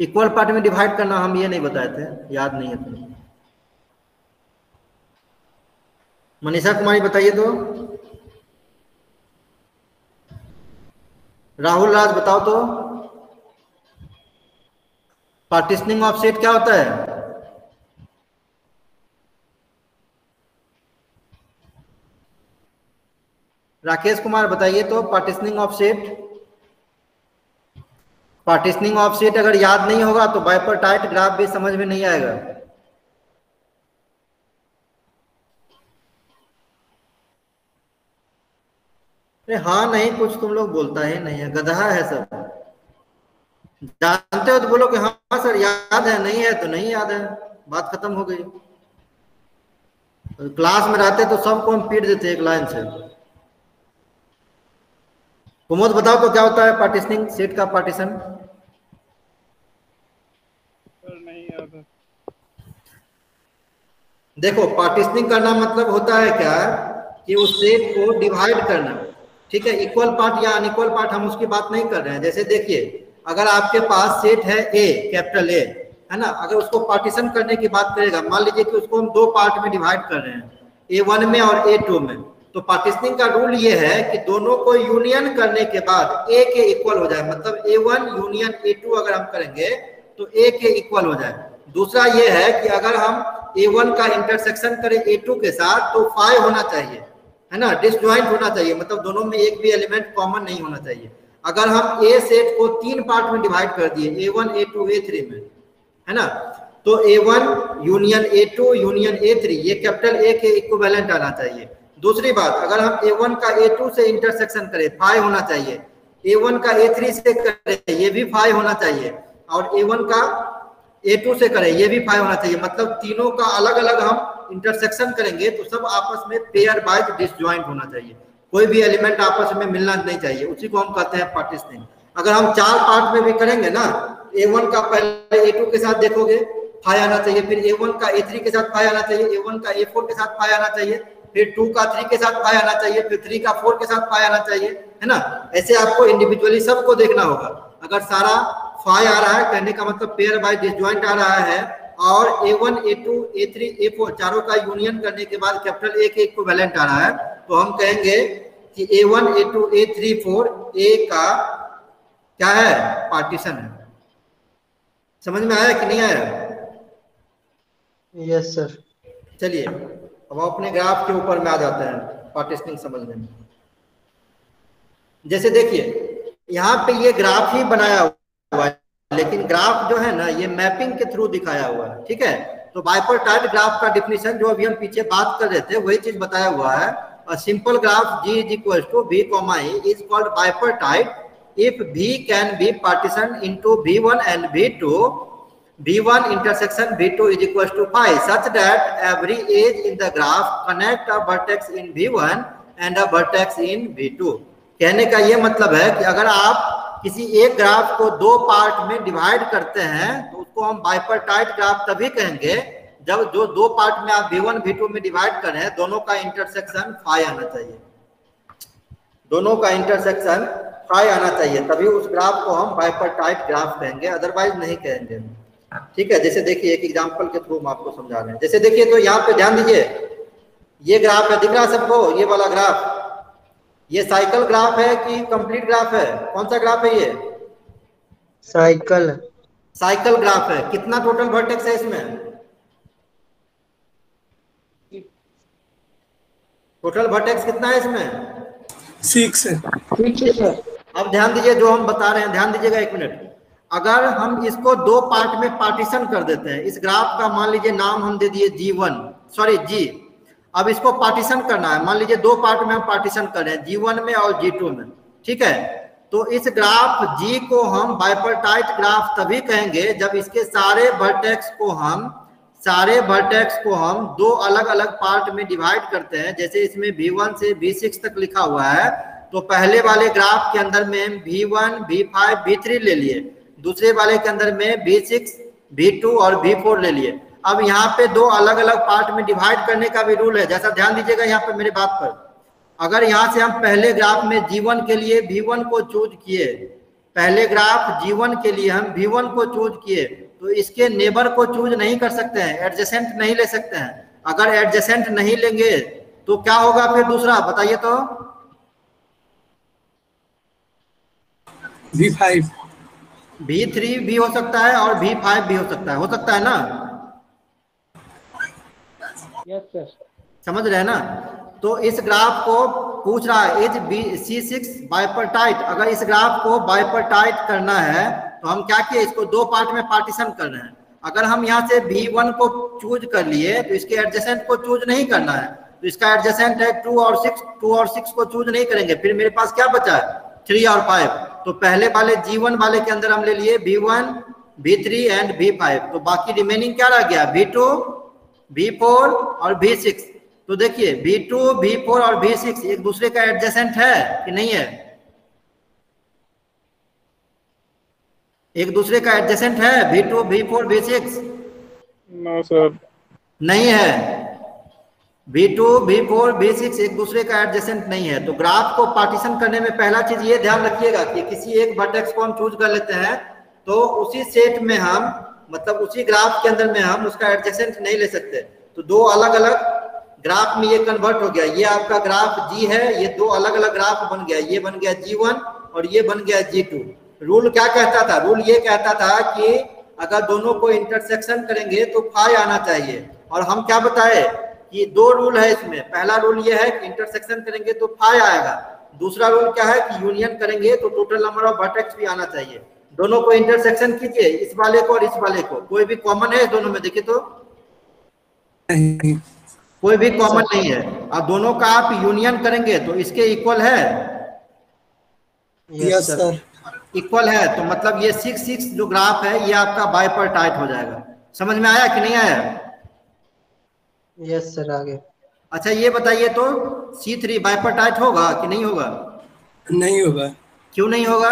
इक्वल पार्ट में डिवाइड करना हम ये नहीं बताए थे याद नहीं है तो मनीषा कुमारी बताइए तो। राहुल राज बताओ तो। पार्टीशनिंग ऑफ़ सेट क्या होता है? राकेश कुमार बताइए तो partitioning of set. Partitioning of set अगर याद नहीं होगा तो बाइपर टाइट ग्राफ भी समझ में नहीं आएगा। अरे हाँ नहीं कुछ तुम लोग बोलता ही नहीं है गधा है सर जानते हो तो बोलो कि हाँ सर याद है नहीं है तो नहीं याद है बात खत्म हो गई। क्लास में रहते तो सबको हम पीट देते एक लाइन से। कुमोद बताओ तो क्या होता है पार्टीशनिंग सेट का पार्टीशन नहीं देखो पार्टीशनिंग करना मतलब होता है क्या? कि उस सेट को डिवाइड करना। ठीक है इक्वल पार्ट या अनइक्वल पार्ट हम उसकी बात नहीं कर रहे हैं। जैसे देखिए, अगर आपके पास सेट है ए कैपिटल ए है ना? अगर उसको पार्टीशन करने की बात करेगा, मान लीजिए कि उसको हम दो पार्ट में डिवाइड कर रहे हैं ए वन में और ए टू में तो पार्टीशनिंग का रूल ये है कि दोनों को यूनियन करने के बाद ए के इक्वल हो जाए। मतलब A one union A two अगर हम करेंगे तो ए के इक्वल हो जाए। दूसरा ये है कि अगर हम ए वन का इंटरसेक्शन करें ए टू के साथ तो फाइव होना चाहिए। है ना? डिसजॉइंट होना चाहिए। मतलब दोनों में एक भी एलिमेंट कॉमन नहीं होना चाहिए। अगर हम ए सेट को तीन पार्ट में डिवाइड कर दिए A one A two A three में, है ना? तो A one union A two union A three ये कैपिटल ए के इक्विवेलेंट आना चाहिए। दूसरी बात, अगर हम ए वन का ए टू से इंटरसेक्शन करें फाइव होना चाहिए। ए वन का ए थ्री से करें, ये भी फाइव होना चाहिए। और ए वन का ए टू से करें, ये भी फाइव होना चाहिए। मतलब तीनों का अलग अलग हम इंटरसेक्शन करेंगे तो सब आपस में पेयर बाइज डिसज्वाइंट होना चाहिए। कोई भी एलिमेंट आपस में मिलना नहीं चाहिए। उसी को हम कहते हैं पार्टिशनिंग अगर हम चार पार्ट में भी करेंगे ना ए वन का पहले ए टू के साथ देखोगे फाइव आना चाहिए। फिर ए वन का ए थ्री के साथ फाइव आना चाहिए। ए वन का ए फोर के साथ फाइव आना चाहिए। फिर टू का थ्री के साथ फाइव आना चाहिए। फिर थ्री का फोर के साथ फाइव आना चाहिए। है ना? ऐसे आपको इंडिविजुअली सबको देखना होगा। अगर सारा फाइव आ रहा है कहने का मतलब पेयर बाय डिसजॉइंट आ रहा है और A1, A2, A3, A4 चारों का यूनियन करने के बाद कैपिटल ए के इक्विवेलेंट आ रहा है। तो हम कहेंगे कि A1, A2, A3, 4 A का क्या है? पार्टीशन है। समझ में आया कि नहीं आया? यस सर चलिए अब अपने ग्राफ के ऊपर में आ जाते हैं पार्टीशनिंग समझने में। जैसे देखिए यहाँ पे ये ग्राफ ही बनाया लेकिन ग्राफ जो है ना, ये मैपिंग के थ्रू दिखाया हुआ है, ठीक है? तो बाइपोटाइड ग्राफ का डिफिनेशन जो अभी हम पीछे बात कर रहे थे, वही चीज़ बताया हुआ है। Simple graph G is equal to V comma E is called bipartite if V can be partition into V one and V two V one intersection V two is equal to five such that every edge in the graph connect a vertex in V one and a vertex in V two कहने का ये मतलब है कि अगर आप किसी एक ग्राफ को दो पार्ट में डिवाइड करते हैं तो उसको हम बाइपरटाइट ग्राफ तभी कहेंगे जब जो दो पार्ट में आप v1 v2 में डिवाइड कर, दोनों का इंटरसेक्शन फाइव आना चाहिए। दोनों का इंटरसेक्शन फाइव आना चाहिए, तभी उस ग्राफ को हम बाइपरटाइट ग्राफ कहेंगे अदरवाइज़ नहीं कहेंगे। ठीक है, जैसे देखिए, एक एग्जांपल के थ्रू हम आपको समझा रहे हैं। जैसे देखिए तो यहाँ पे ध्यान दीजिए, ये ग्राफ है, दिख रहा सबको? ये वाला ग्राफ ये साइकिल ग्राफ है कि कंप्लीट ग्राफ है? कौन सा ग्राफ है ये? साइकिल साइकिल ग्राफ है। कितना टोटल वर्टेक्स है इसमें? टोटल वर्टेक्स कितना है इसमें? सिक्स ठीक है। सर अब ध्यान दीजिए जो हम बता रहे हैं ध्यान दीजिएगा एक मिनट। अगर हम इसको दो पार्ट में पार्टीशन कर देते हैं इस ग्राफ का मान लीजिए नाम हम दे दिए जी वन सॉरी जी अब इसको पार्टीशन करना है। मान लीजिए दो पार्ट में हम पार्टीशन कर रहे हैं जी वन में और जी टू में ठीक है? तो इस ग्राफ जी को हम बाइपरटाइट ग्राफ तभी कहेंगे जब इसके सारे वर्टेक्स को हम सारे वर्टेक्स को हम दो अलग अलग पार्ट में डिवाइड करते हैं। जैसे इसमें V1 से V6 तक लिखा हुआ है तो पहले वाले ग्राफ के अंदर में V1, V5, V3 ले लिए। दूसरे वाले के अंदर में V6, V2 और V4 ले लिए। अब यहाँ पे दो अलग अलग पार्ट में डिवाइड करने का भी रूल है। जैसा ध्यान दीजिएगा यहाँ पे मेरे बात पर। अगर यहाँ से हम पहले ग्राफ में जीवन के लिए V1 को चूज़ किए पहले ग्राफ जीवन के लिए हम V1 को चूज़ किए तो इसके नेबर को चूज़ नहीं कर सकते हैं एडजेसेंट नहीं ले सकते हैं। अगर एडजेसेंट नहीं लेंगे तो क्या होगा फिर दूसरा? बताइए तो। वी फाइव भी थ्री भी हो सकता है और भी फाइव भी हो सकता है। हो सकता है ना? सर समझ रहे हैं ना? तो इस ग्राफ को पूछ रहा है is B C six bipartite अगर इस ग्राफ को बाइपरटाइट करना है तो हम क्या किए? इसको दो पार्ट में पार्टीशन कर रहे हैं। अगर हम यहाँ से भी वन को चूज़ कर लिए तो इसके एडजेसेंट को चूज़ नहीं करना है। तो इसका एडजेसेंट है टू और सिक्स टू और सिक्स को चूज़ नहीं करेंगे। फिर मेरे पास क्या बचा है? थ्री और फाइव तो पहले वाले जी वन वाले के अंदर हम ले लिए B one B three and B five तो बाकी रिमेनिंग क्या रह गया? बी टू बी फोर और बी सिक्स तो देखिए बी टू बी फोर और बी सिक्स एक दूसरे का एडजेसेंट है कि नहीं है? एक दूसरे का एडजेसेंट है B two B four B six no sir नहीं है। B two B four B six एक दूसरे का एडजेसेंट नहीं है। तो ग्राफ को पार्टीशन करने में पहला चीज़ ये ध्यान रखिएगा कि किसी एक वर्टेक्स को हम चूज़ कर लेते हैं तो उसी सेट में हम मतलब उसी ग्राफ के अंदर में हम उसका एडजेसेंट नहीं ले सकते। तो दो अलग अलग ग्राफ में ये कन्वर्ट हो गया। ये आपका ग्राफ जी है, ये दो अलग अलग ग्राफ बन गया। ये बन गया जी वन और ये बन गया जी टू रूल क्या कहता था? रूल ये कहता था कि अगर दोनों को इंटरसेक्शन करेंगे तो फाई आना चाहिए। और हम क्या बताए कि दो रूल है इसमें। पहला रूल ये है कि इंटरसेक्शन करेंगे तो फाई आएगा। दूसरा रूल क्या है कि यूनियन करेंगे तो टोटल नंबर ऑफ़ वर्टेक्स भी आना चाहिए। दोनों को इंटरसेक्शन कीजिए इस वाले को और इस वाले को। कोई भी कॉमन है दोनों में देखिए तो। कोई भी कॉमन नहीं है। अब दोनों का आप यूनियन करेंगे तो इसके इक्वल है? यस सर इक्वल है तो मतलब ये सिक्स सिक्स जो ग्राफ है ये आपका बाइपर टाइट हो जाएगा। समझ में आया कि नहीं आया? यस सर आगे। अच्छा ये बताइए तो सी थ्री बाइपर टाइट होगा कि नहीं होगा? नहीं होगा। क्यों नहीं होगा?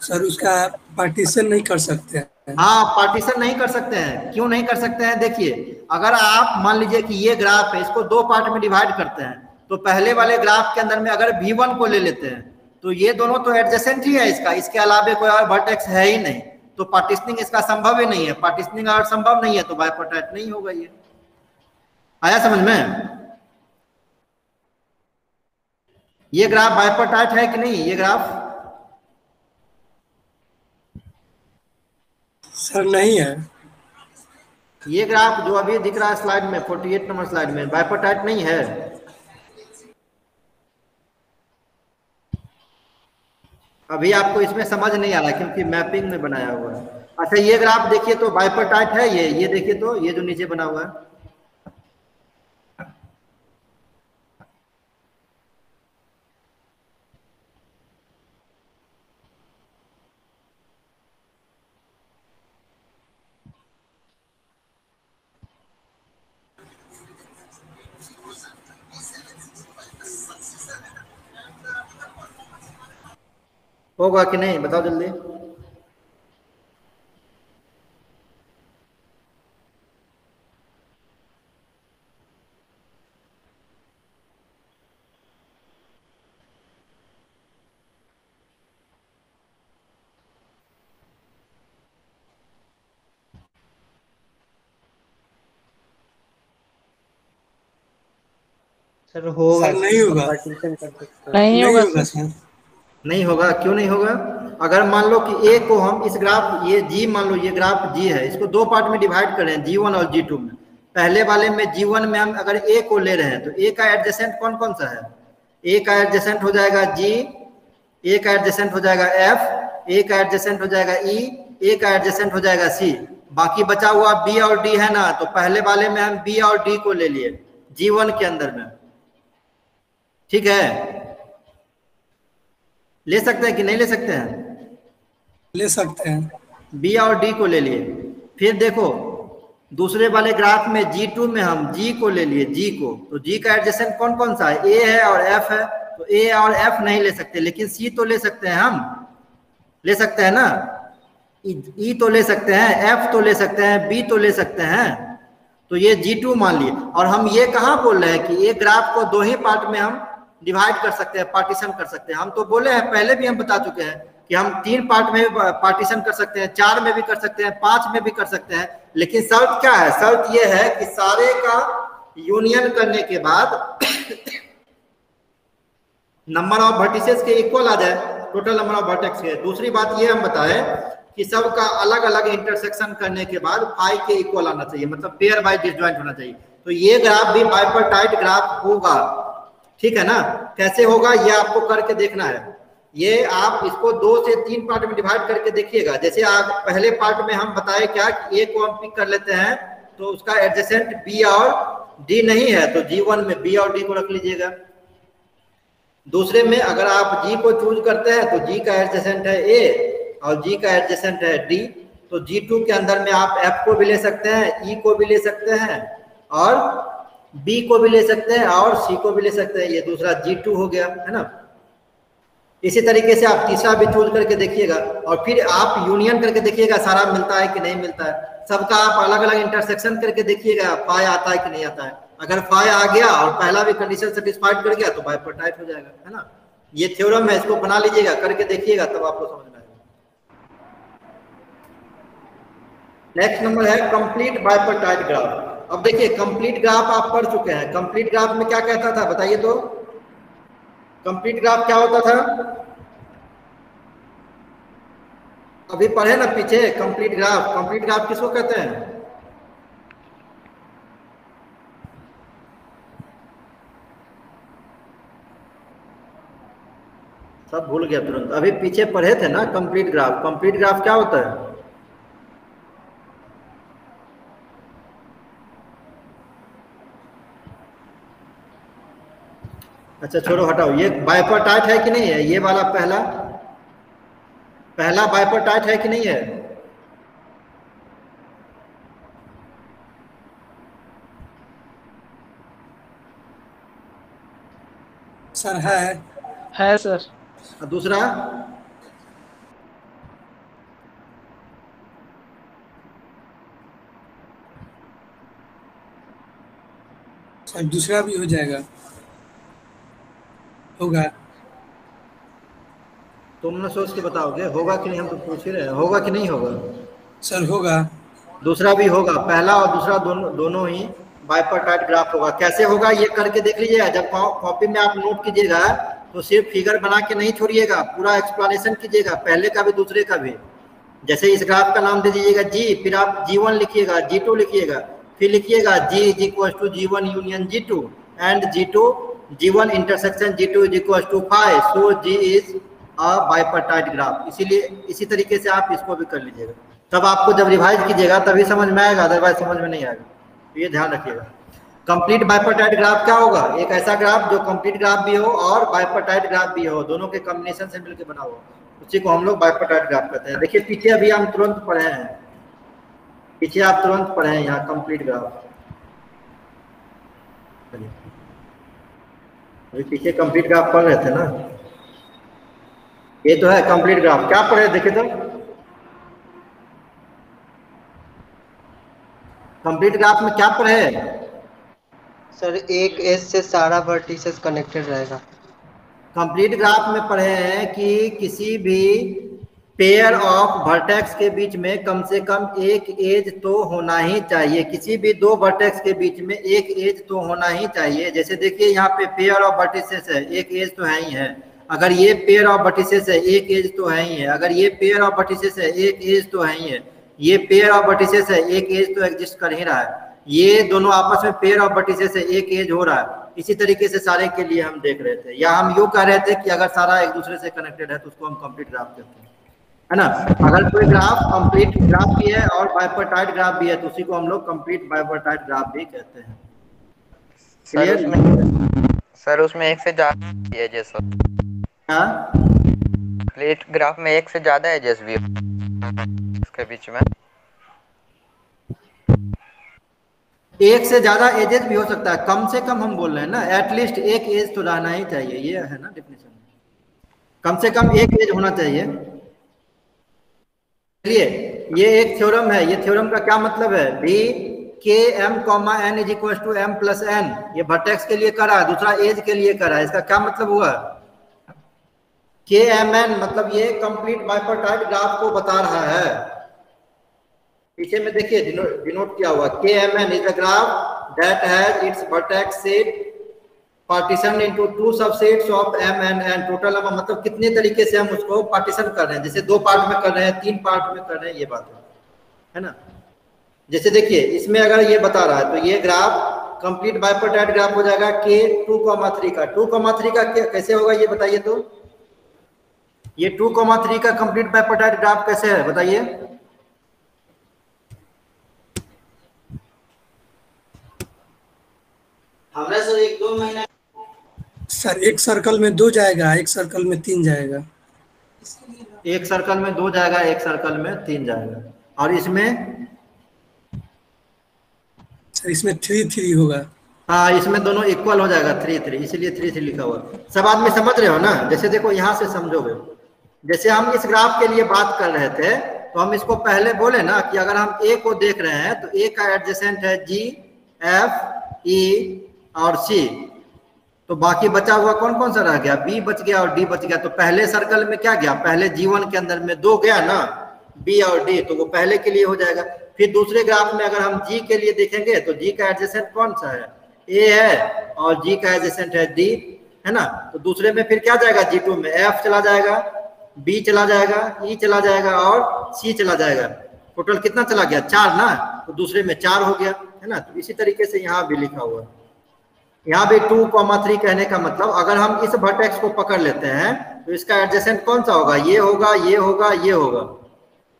सर, उसका पार्टीशन नहीं कर सकते हैं। हाँ पार्टीशन नहीं कर सकते हैं। क्यों नहीं कर सकते हैं? देखिए, अगर आप मान लीजिए कि ये ग्राफ है, इसको दो पार्ट में डिवाइड करते हैं तो पहले वाले ग्राफ के अंदर में अगर V1 को ले लेते हैं तो ये दोनों तो एडजेसेंट ही है इसका। इसके अलावे कोई और वर्टेक्स है ही नहीं। तो पार्टीशनिंग इसका संभव ही नहीं है। पार्टीशनिंग अगर संभव नहीं है तो बाइपोटाइट नहीं होगा ये। आया समझ में? ये ग्राफ बाइपोटाइट है कि नहीं? ये ग्राफ सर, नहीं है। ये ग्राफ जो अभी दिख रहा है स्लाइड में 48 नंबर स्लाइड में बाइपोटाइट नहीं है। अभी आपको इसमें समझ नहीं आ रहा क्योंकि मैपिंग में बनाया हुआ है। अच्छा ये ग्राफ देखिए तो बाइपोटाइट है ये ये देखिए तो ये जो नीचे बना हुआ है। होगा कि नहीं? बताओ जल्दी। सर होगा नहीं होगा। नहीं होगा सर। नहीं होगा, क्यों नहीं होगा? अगर मान लो कि ए को हम इस ग्राफ, ये जी मान लो, ये ग्राफ जी है, इसको दो पार्ट में डिवाइड करें जी वन और जी टू में। पहले वाले में जी वन में हम अगर ए को ले रहे हैं तो ए का एडजेसेंट कौन कौन सा है? ए का एडजेसेंट हो जाएगा जी ए का एडजेसेंट हो जाएगा एफ़ ए का एडजेसेंट हो जाएगा ई ए का एडजेसेंट हो जाएगा सी बाकी बचा हुआ बी और डी है ना तो पहले वाले में हम बी और डी को ले लिए जी वन के अंदर में। ठीक है? ले सकते हैं कि नहीं ले सकते हैं? ले सकते हैं। बी और डी को ले लिए। फिर देखो दूसरे वाले ग्राफ में जी टू में हम जी को ले लिए जी को। तो जी का एडजेसेंट कौन कौन सा है? ए है और एफ़ है। तो ए और एफ़ नहीं ले सकते लेकिन सी तो ले सकते हैं हम। ले सकते हैं ना? ई तो ले सकते हैं एफ़ तो ले सकते हैं बी तो ले सकते हैं। तो ये जी टू मान लिए। और हम ये कहाँ बोल रहे हैं कि एक ग्राफ को दो ही पार्ट में हम डिवाइड कर सकते हैं पार्टीशन कर सकते हैं। हम तो बोले हैं, पहले भी हम बता चुके हैं कि हम तीन पार्ट में भी पार्टीशन कर सकते हैं, चार में भी कर सकते हैं, पाँच में भी कर सकते हैं। लेकिन शर्त क्या है? शर्त ये है कि सारे का यूनियन करने के बाद नंबर ऑफ़ वर्टिसेस के इक्वल आ जाए टोटल नंबर ऑफ़ वर्टेक्स के। दूसरी बात ये हम बताएँ कि सबका अलग अलग इंटरसेक्शन करने के बाद फाइव के इक्वल आना चाहिए मतलब पेयर बाय डिसजॉइंट होना चाहिए। तो ये ग्राफ भी बाइपरटाइट ग्राफ होगा। ठीक है ना? कैसे होगा? ये आपको करके देखना है। ये आप इसको दो से तीन पार्ट में डिवाइड करके देखिएगा। जैसे आप पहले पार्ट में हम बताए क्या कि ए को हम पिक कर लेते हैं तो उसका एडजेसेंट बी और डी नहीं है तो जी वन में बी और डी को रख लीजिएगा। दूसरे में अगर आप जी को चूज़ करते हैं तो जी का एडजेसेंट है ए और जी का एडजेसेंट है डी तो जी टू के अंदर में आप एफ़ को भी ले सकते हैं ई e को भी ले सकते हैं और बी को भी ले सकते हैं और सी को भी ले सकते हैं। ये दूसरा जी टू हो गया, है ना? इसी तरीके से आप तीसरा भी चूज़ करके देखिएगा और फिर आप यूनियन करके देखिएगा सारा मिलता है कि नहीं मिलता है। सबका आप अलग अलग इंटरसेक्शन करके देखिएगा फाई आता है कि नहीं आता है। अगर फाई आ गया और पहला भी कंडीशन सेटिस्फाइड कर गया तो बाइपरटाइट हो जाएगा, है ना? ये थ्योरम है, इसको बना लीजिएगा, करके देखिएगा, तब आपको समझ में आएगा। नेक्स्ट नंबर है कंप्लीट बाइपरटाइट ग्राफ अब देखिए कंप्लीट ग्राफ आप पढ़ चुके हैं। कंप्लीट ग्राफ में क्या कहता था, बताइए तो। कंप्लीट ग्राफ क्या होता था? अभी पढ़े ना पीछे कंप्लीट ग्राफ कंप्लीट ग्राफ किसको कहते हैं? सब भूल गया तुरंत। अभी पीछे पढ़े थे ना कंप्लीट ग्राफ कंप्लीट ग्राफ क्या होता है? अच्छा छोड़ो हटाओ। ये बाइपर टाइट है कि नहीं है? ये वाला पहला? पहला बाइपर टाइट है कि नहीं है? सर है। है सर। और दूसरा? दूसरा भी हो जाएगा। होगा। तुम ना सोच के बताओगे होगा कि नहीं हम तो पूछ ही रहे हैं। होगा कि नहीं होगा? सर होगा। दूसरा भी होगा पहला और दूसरा दोनों दोनों ही बाइपोटाइट ग्राफ होगा। कैसे होगा ये करके देख लीजिएगा। जब कॉपी में आप नोट कीजिएगा तो सिर्फ़ फिगर बना के नहीं छोड़िएगा पूरा एक्सप्लेनेशन कीजिएगा पहले का भी दूसरे का भी। जैसे इस ग्राफ का नाम दे दीजिएगा जी फिर आप जी वन लिखिएगा जी टू लिखिएगा फिर लिखिएगा G is equal to G one union G two and G two G one intersection G two is equal to five so G is a bipartite graph इसीलिए इसी तरीके से आप इसको भी कर लीजिएगा। तब आपको जब रिवाइज कीजिएगा, तभी समझ में आएगा अदरवाइज़ समझ में नहीं आएगा। तो ये ध्यान रखिएगा। कंप्लीट बाइपोटाइट ग्राफ क्या होगा? एक ऐसा ग्राफ जो कंप्लीट ग्राफ भी हो और बाइपोटाइट ग्राफ भी हो, दोनों के कॉम्बिनेशन से मिलकर बना हो उसी को हम लोग बाइपोटाइट ग्राफ कहते हैं। देखिए, पीछे अभी हम तुरंत पढ़े हैं। पीछे आप तुरंत पढ़े हैं यहाँ कंप्लीट ग्राफ अभी पीछे कंप्लीट ग्राफ पढ़ रहे थे ना। ये तो है कंप्लीट ग्राफ क्या पढ़े देखे तो। कंप्लीट ग्राफ में क्या पढ़े? सर एक एस से सारा वर्टिसेस कनेक्टेड रहेगा। कंप्लीट ग्राफ में पढ़े हैं कि किसी भी पेयर ऑफ़ वर्टेक्स के बीच में कम से कम एक एज तो होना ही चाहिए। किसी भी दो वर्टेक्स के बीच में एक एज तो होना ही चाहिए। जैसे देखिए, यहाँ पे पेयर ऑफ़ वर्टिसेस है, एक एज तो है ही है। अगर ये पेयर ऑफ़ वर्टिसेस है, एक एज तो है ही है। अगर ये पेयर ऑफ़ वर्टिसेस है, एक एज तो है ही है। ये पेयर ऑफ़ वर्टिसेस है, एक एज तो एग्जिस्ट कर ही रहा है। ये दोनों आपस में पेयर ऑफ़ वर्टिसेस है, एक एज हो रहा है। इसी तरीके से सारे के लिए हम देख रहे थे। या हम यूँ कह रहे थे कि अगर सारा एक दूसरे से कनेक्टेड है तो उसको हम कंप्लीट ग्राफ कहते हैं। है ना? अगर कोई ग्राफ कंप्लीट ग्राफ भी है और बाइपोटाइट ग्राफ भी है तो उसी को हम लोग कंप्लीट बाइपोटाइट ग्राफ भी कहते हैं। सर उसमें सर उसमें एक से ज़्यादा एजेस हो हाँ? प्लेट ग्राफ में एक से ज़्यादा एजेस भी हो। उसके बीच में। एक से ज़्यादा एजेस भी हो सकता है। कम से कम हम बोल रहे हैं ना एटलीस्ट एक एज तो रहना ही चाहिए ये है ना डेफिनेशन कम से कम एक एज होना चाहिए। चलिए, ये एक थ्योरम है। ये थ्योरम का क्या मतलब है? B K m comma n is equal to m plus n ये वर्टेक्स के लिए करा है दूसरा एज के लिए करा। है इसका क्या मतलब हुआ? के एम एन मतलब ये कंप्लीट बाइपोटाइट ग्राफ को बता रहा है। पीछे में देखिए डिनोट किया हुआ। K m n is a graph that has its vertex set partition into two subsets of m n n total number मतलब कितने तरीके से हम उसको पार्टीशन कर रहे हैं? जैसे दो पार्ट में कर रहे हैं, तीन पार्ट में कर रहे हैं, ये बात है। है ना? जैसे देखिए, इसमें अगर ये बता रहा है तो ये ग्राफ कंप्लीट बाइपोटाइट ग्राफ हो जाएगा के टू कॉमा थ्री का। टू कॉमा थ्री का कैसे होगा ये बताइए तो? ये टू कॉमा थ्री का कंप्लीट बाइपोटाइट ग्राफ कैसे है, बताइए। हमरा सर एक दो महीना सर एक सर्कल में दो जाएगा एक सर्कल में तीन जाएगा। एक सर्कल में दो जाएगा एक सर्कल में तीन जाएगा। और इसमें? सर इसमें थ्री थ्री होगा। हाँ इसमें दोनों इक्वल हो जाएगा थ्री थ्री इसीलिए थ्री थ्री लिखा हुआ। सब आदमी समझ रहे हो ना? जैसे देखो यहाँ से समझोगे। जैसे हम इस ग्राफ के लिए बात कर रहे थे तो हम इसको पहले बोले ना कि अगर हम ए को देख रहे हैं तो ए का एडजेसेंट है जी एफ़ ई और सी तो बाकी बचा हुआ कौन कौन सा रह गया? बी बच गया और डी बच गया। तो पहले सर्कल में क्या गया? पहले जीवन के अंदर में दो गया ना? बी और डी तो वो पहले के लिए हो जाएगा। फिर दूसरे ग्राफ में अगर हम जी के लिए देखेंगे तो जी का एडजेसेंट कौन सा है? ए है और जी का एडजेसेंट है डी है ना? तो दूसरे में फिर क्या जाएगा? जी टू में एफ़ चला जाएगा बी चला जाएगा ई चला जाएगा और सी चला जाएगा। टोटल कितना चला गया? चार ना? तो दूसरे में चार हो गया, है ना? तो इसी तरीके से यहाँ भी लिखा हुआ है। यहाँ भी टू कॉमा थ्री कहने का मतलब अगर हम इस वर्टेक्स को पकड़ लेते हैं तो इसका एडजेसेंट कौन सा होगा? ये होगा ये होगा ये होगा।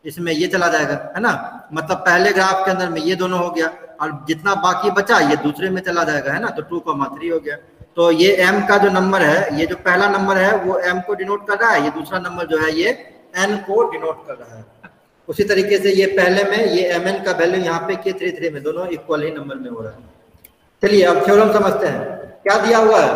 इसमें ये चला जाएगा, है ना? मतलब पहले ग्राफ के अंदर में ये दोनों हो गया, और जितना बाकी बचा, ये दूसरे में चला जाएगा, है ना? तो टू कॉमा थ्री हो गया। तो ये एम का जो नंबर है, ये जो पहला नंबर है, वो एम को डिनोट कर रहा है, ये दूसरा नंबर जो है, ये एन को डिनोट कर रहा है। उसी तरीके से ये पहले में, ये एम एन का वैल्यू यहाँ पे के थ्री थ्री में दोनों इक्वल ही नंबर में हो रहा है। चलिए, अब थ्योरम समझते हैं। क्या दिया हुआ है?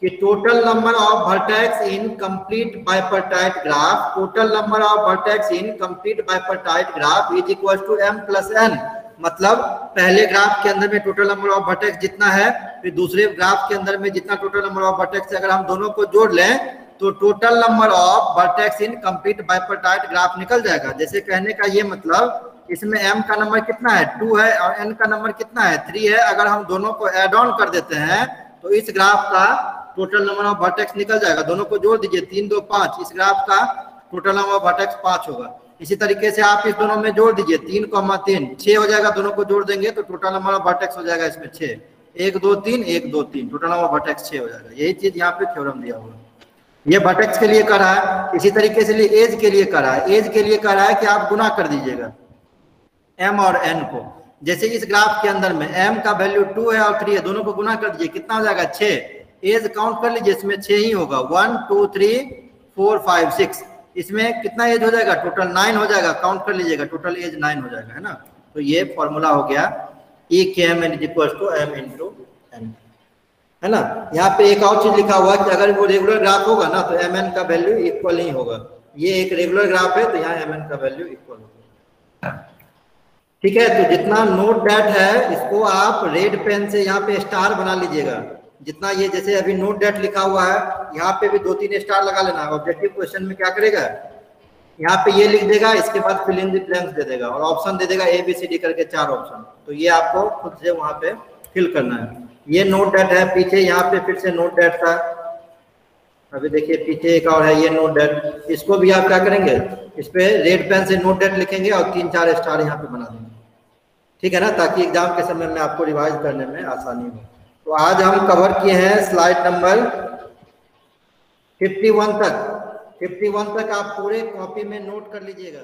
कि total number of vertex in complete bipartite graph total number of vertex in complete bipartite graph is equal to m plus n मतलब पहले ग्राफ के अंदर में टोटल नंबर ऑफ़ वर्टेक्स जितना है, फिर दूसरे ग्राफ के अंदर में जितना टोटल नंबर ऑफ़ वर्टेक्स अगर हम दोनों को जोड़ लें तो total number of vertex in complete bipartite graph निकल जाएगा। जैसे कहने का ये मतलब इसमें m का नंबर कितना है? टू है और n का नंबर कितना है? थ्री है। अगर हम दोनों को एड ऑन कर देते हैं तो इस ग्राफ का टोटल नंबर ऑफ़ वर्टेक्स निकल जाएगा। दोनों को जोड़ दीजिए। तीन, दो, पाँच। इस ग्राफ का टोटल नंबर ऑफ़ वर्टेक्स पाँच होगा। इसी तरीके से आप इस दोनों में जोड़ दीजिए। तीन कॉमा तीन। छह हो जाएगा। दोनों को जोड़ देंगे तो टोटल नंबर ऑफ़ वर्टेक्स हो जाएगा इसमें छह। एक, दो, तीन। एक, दो, तीन। टोटल नंबर ऑफ़ वर्टेक्स छह हो जाएगा। यही चीज़ यहाँ पे थ्योरम दिया हुआ ये वर्टेक्स के लिए कर रहा है। इसी तरीके से एज के लिए कर रहा है। एज के लिए कर रहा है कि आप गुना कर दीजिएगा। एम और एन को। जैसे इस ग्राफ के अंदर में एम का वैल्यू टू है और थ्री है, दोनों को गुना कर दीजिए, कितना हो जाएगा छह। एज काउंट कर लीजिए, इसमें छह ही होगा। One two three four five six इसमें कितना एज हो जाएगा? टोटल नाइन हो जाएगा। काउंट कर लीजिएगा। टोटल एज नाइन हो जाएगा, है ना? तो ये फॉर्मूला हो गया E K m n equal to m into n है ना? यहाँ पे एक और चीज़ लिखा हुआ है कि अगर वो रेगुलर ग्राफ होगा ना तो एम एन का वैल्यू इक्वल ही होगा। ये एक रेगुलर ग्राफ है तो यहाँ एम एन का वैल्यू इक्वल होगा। ठीक है तो जितना नोट डेट है, इसको आप रेड पेन से यहाँ पे स्टार बना लीजिएगा। जितना ये जैसे अभी नोट डेट लिखा हुआ है, यहाँ पे भी दो तीन स्टार लगा लेना। है ऑब्जेक्टिव क्वेश्चन में क्या करेगा? यहाँ पे ये लिख देगा, इसके बाद फिल इन ब्लैंक्स दे देगा और ऑप्शन दे देगा ए बी सी डी करके चार ऑप्शन तो ये आपको खुद से वहाँ पे फिल करना है। ये नोट डेट है, पीछे यहाँ पे फिर से नोट डेट था। अभी देखिए, पीछे एक और है, ये नोट डेट इसको भी आप क्या करेंगे? इस पे रेड पेन से नोट डेट लिखेंगे और तीन चार स्टार यहाँ पे बना देंगे। ठीक है ना? ताकि एग्ज़ाम के समय में आपको रिवाइज करने में आसानी हो। तो आज हम कवर किए हैं स्लाइड नंबर 51 तक। 51 तक आप पूरे कॉपी में नोट कर लीजिएगा।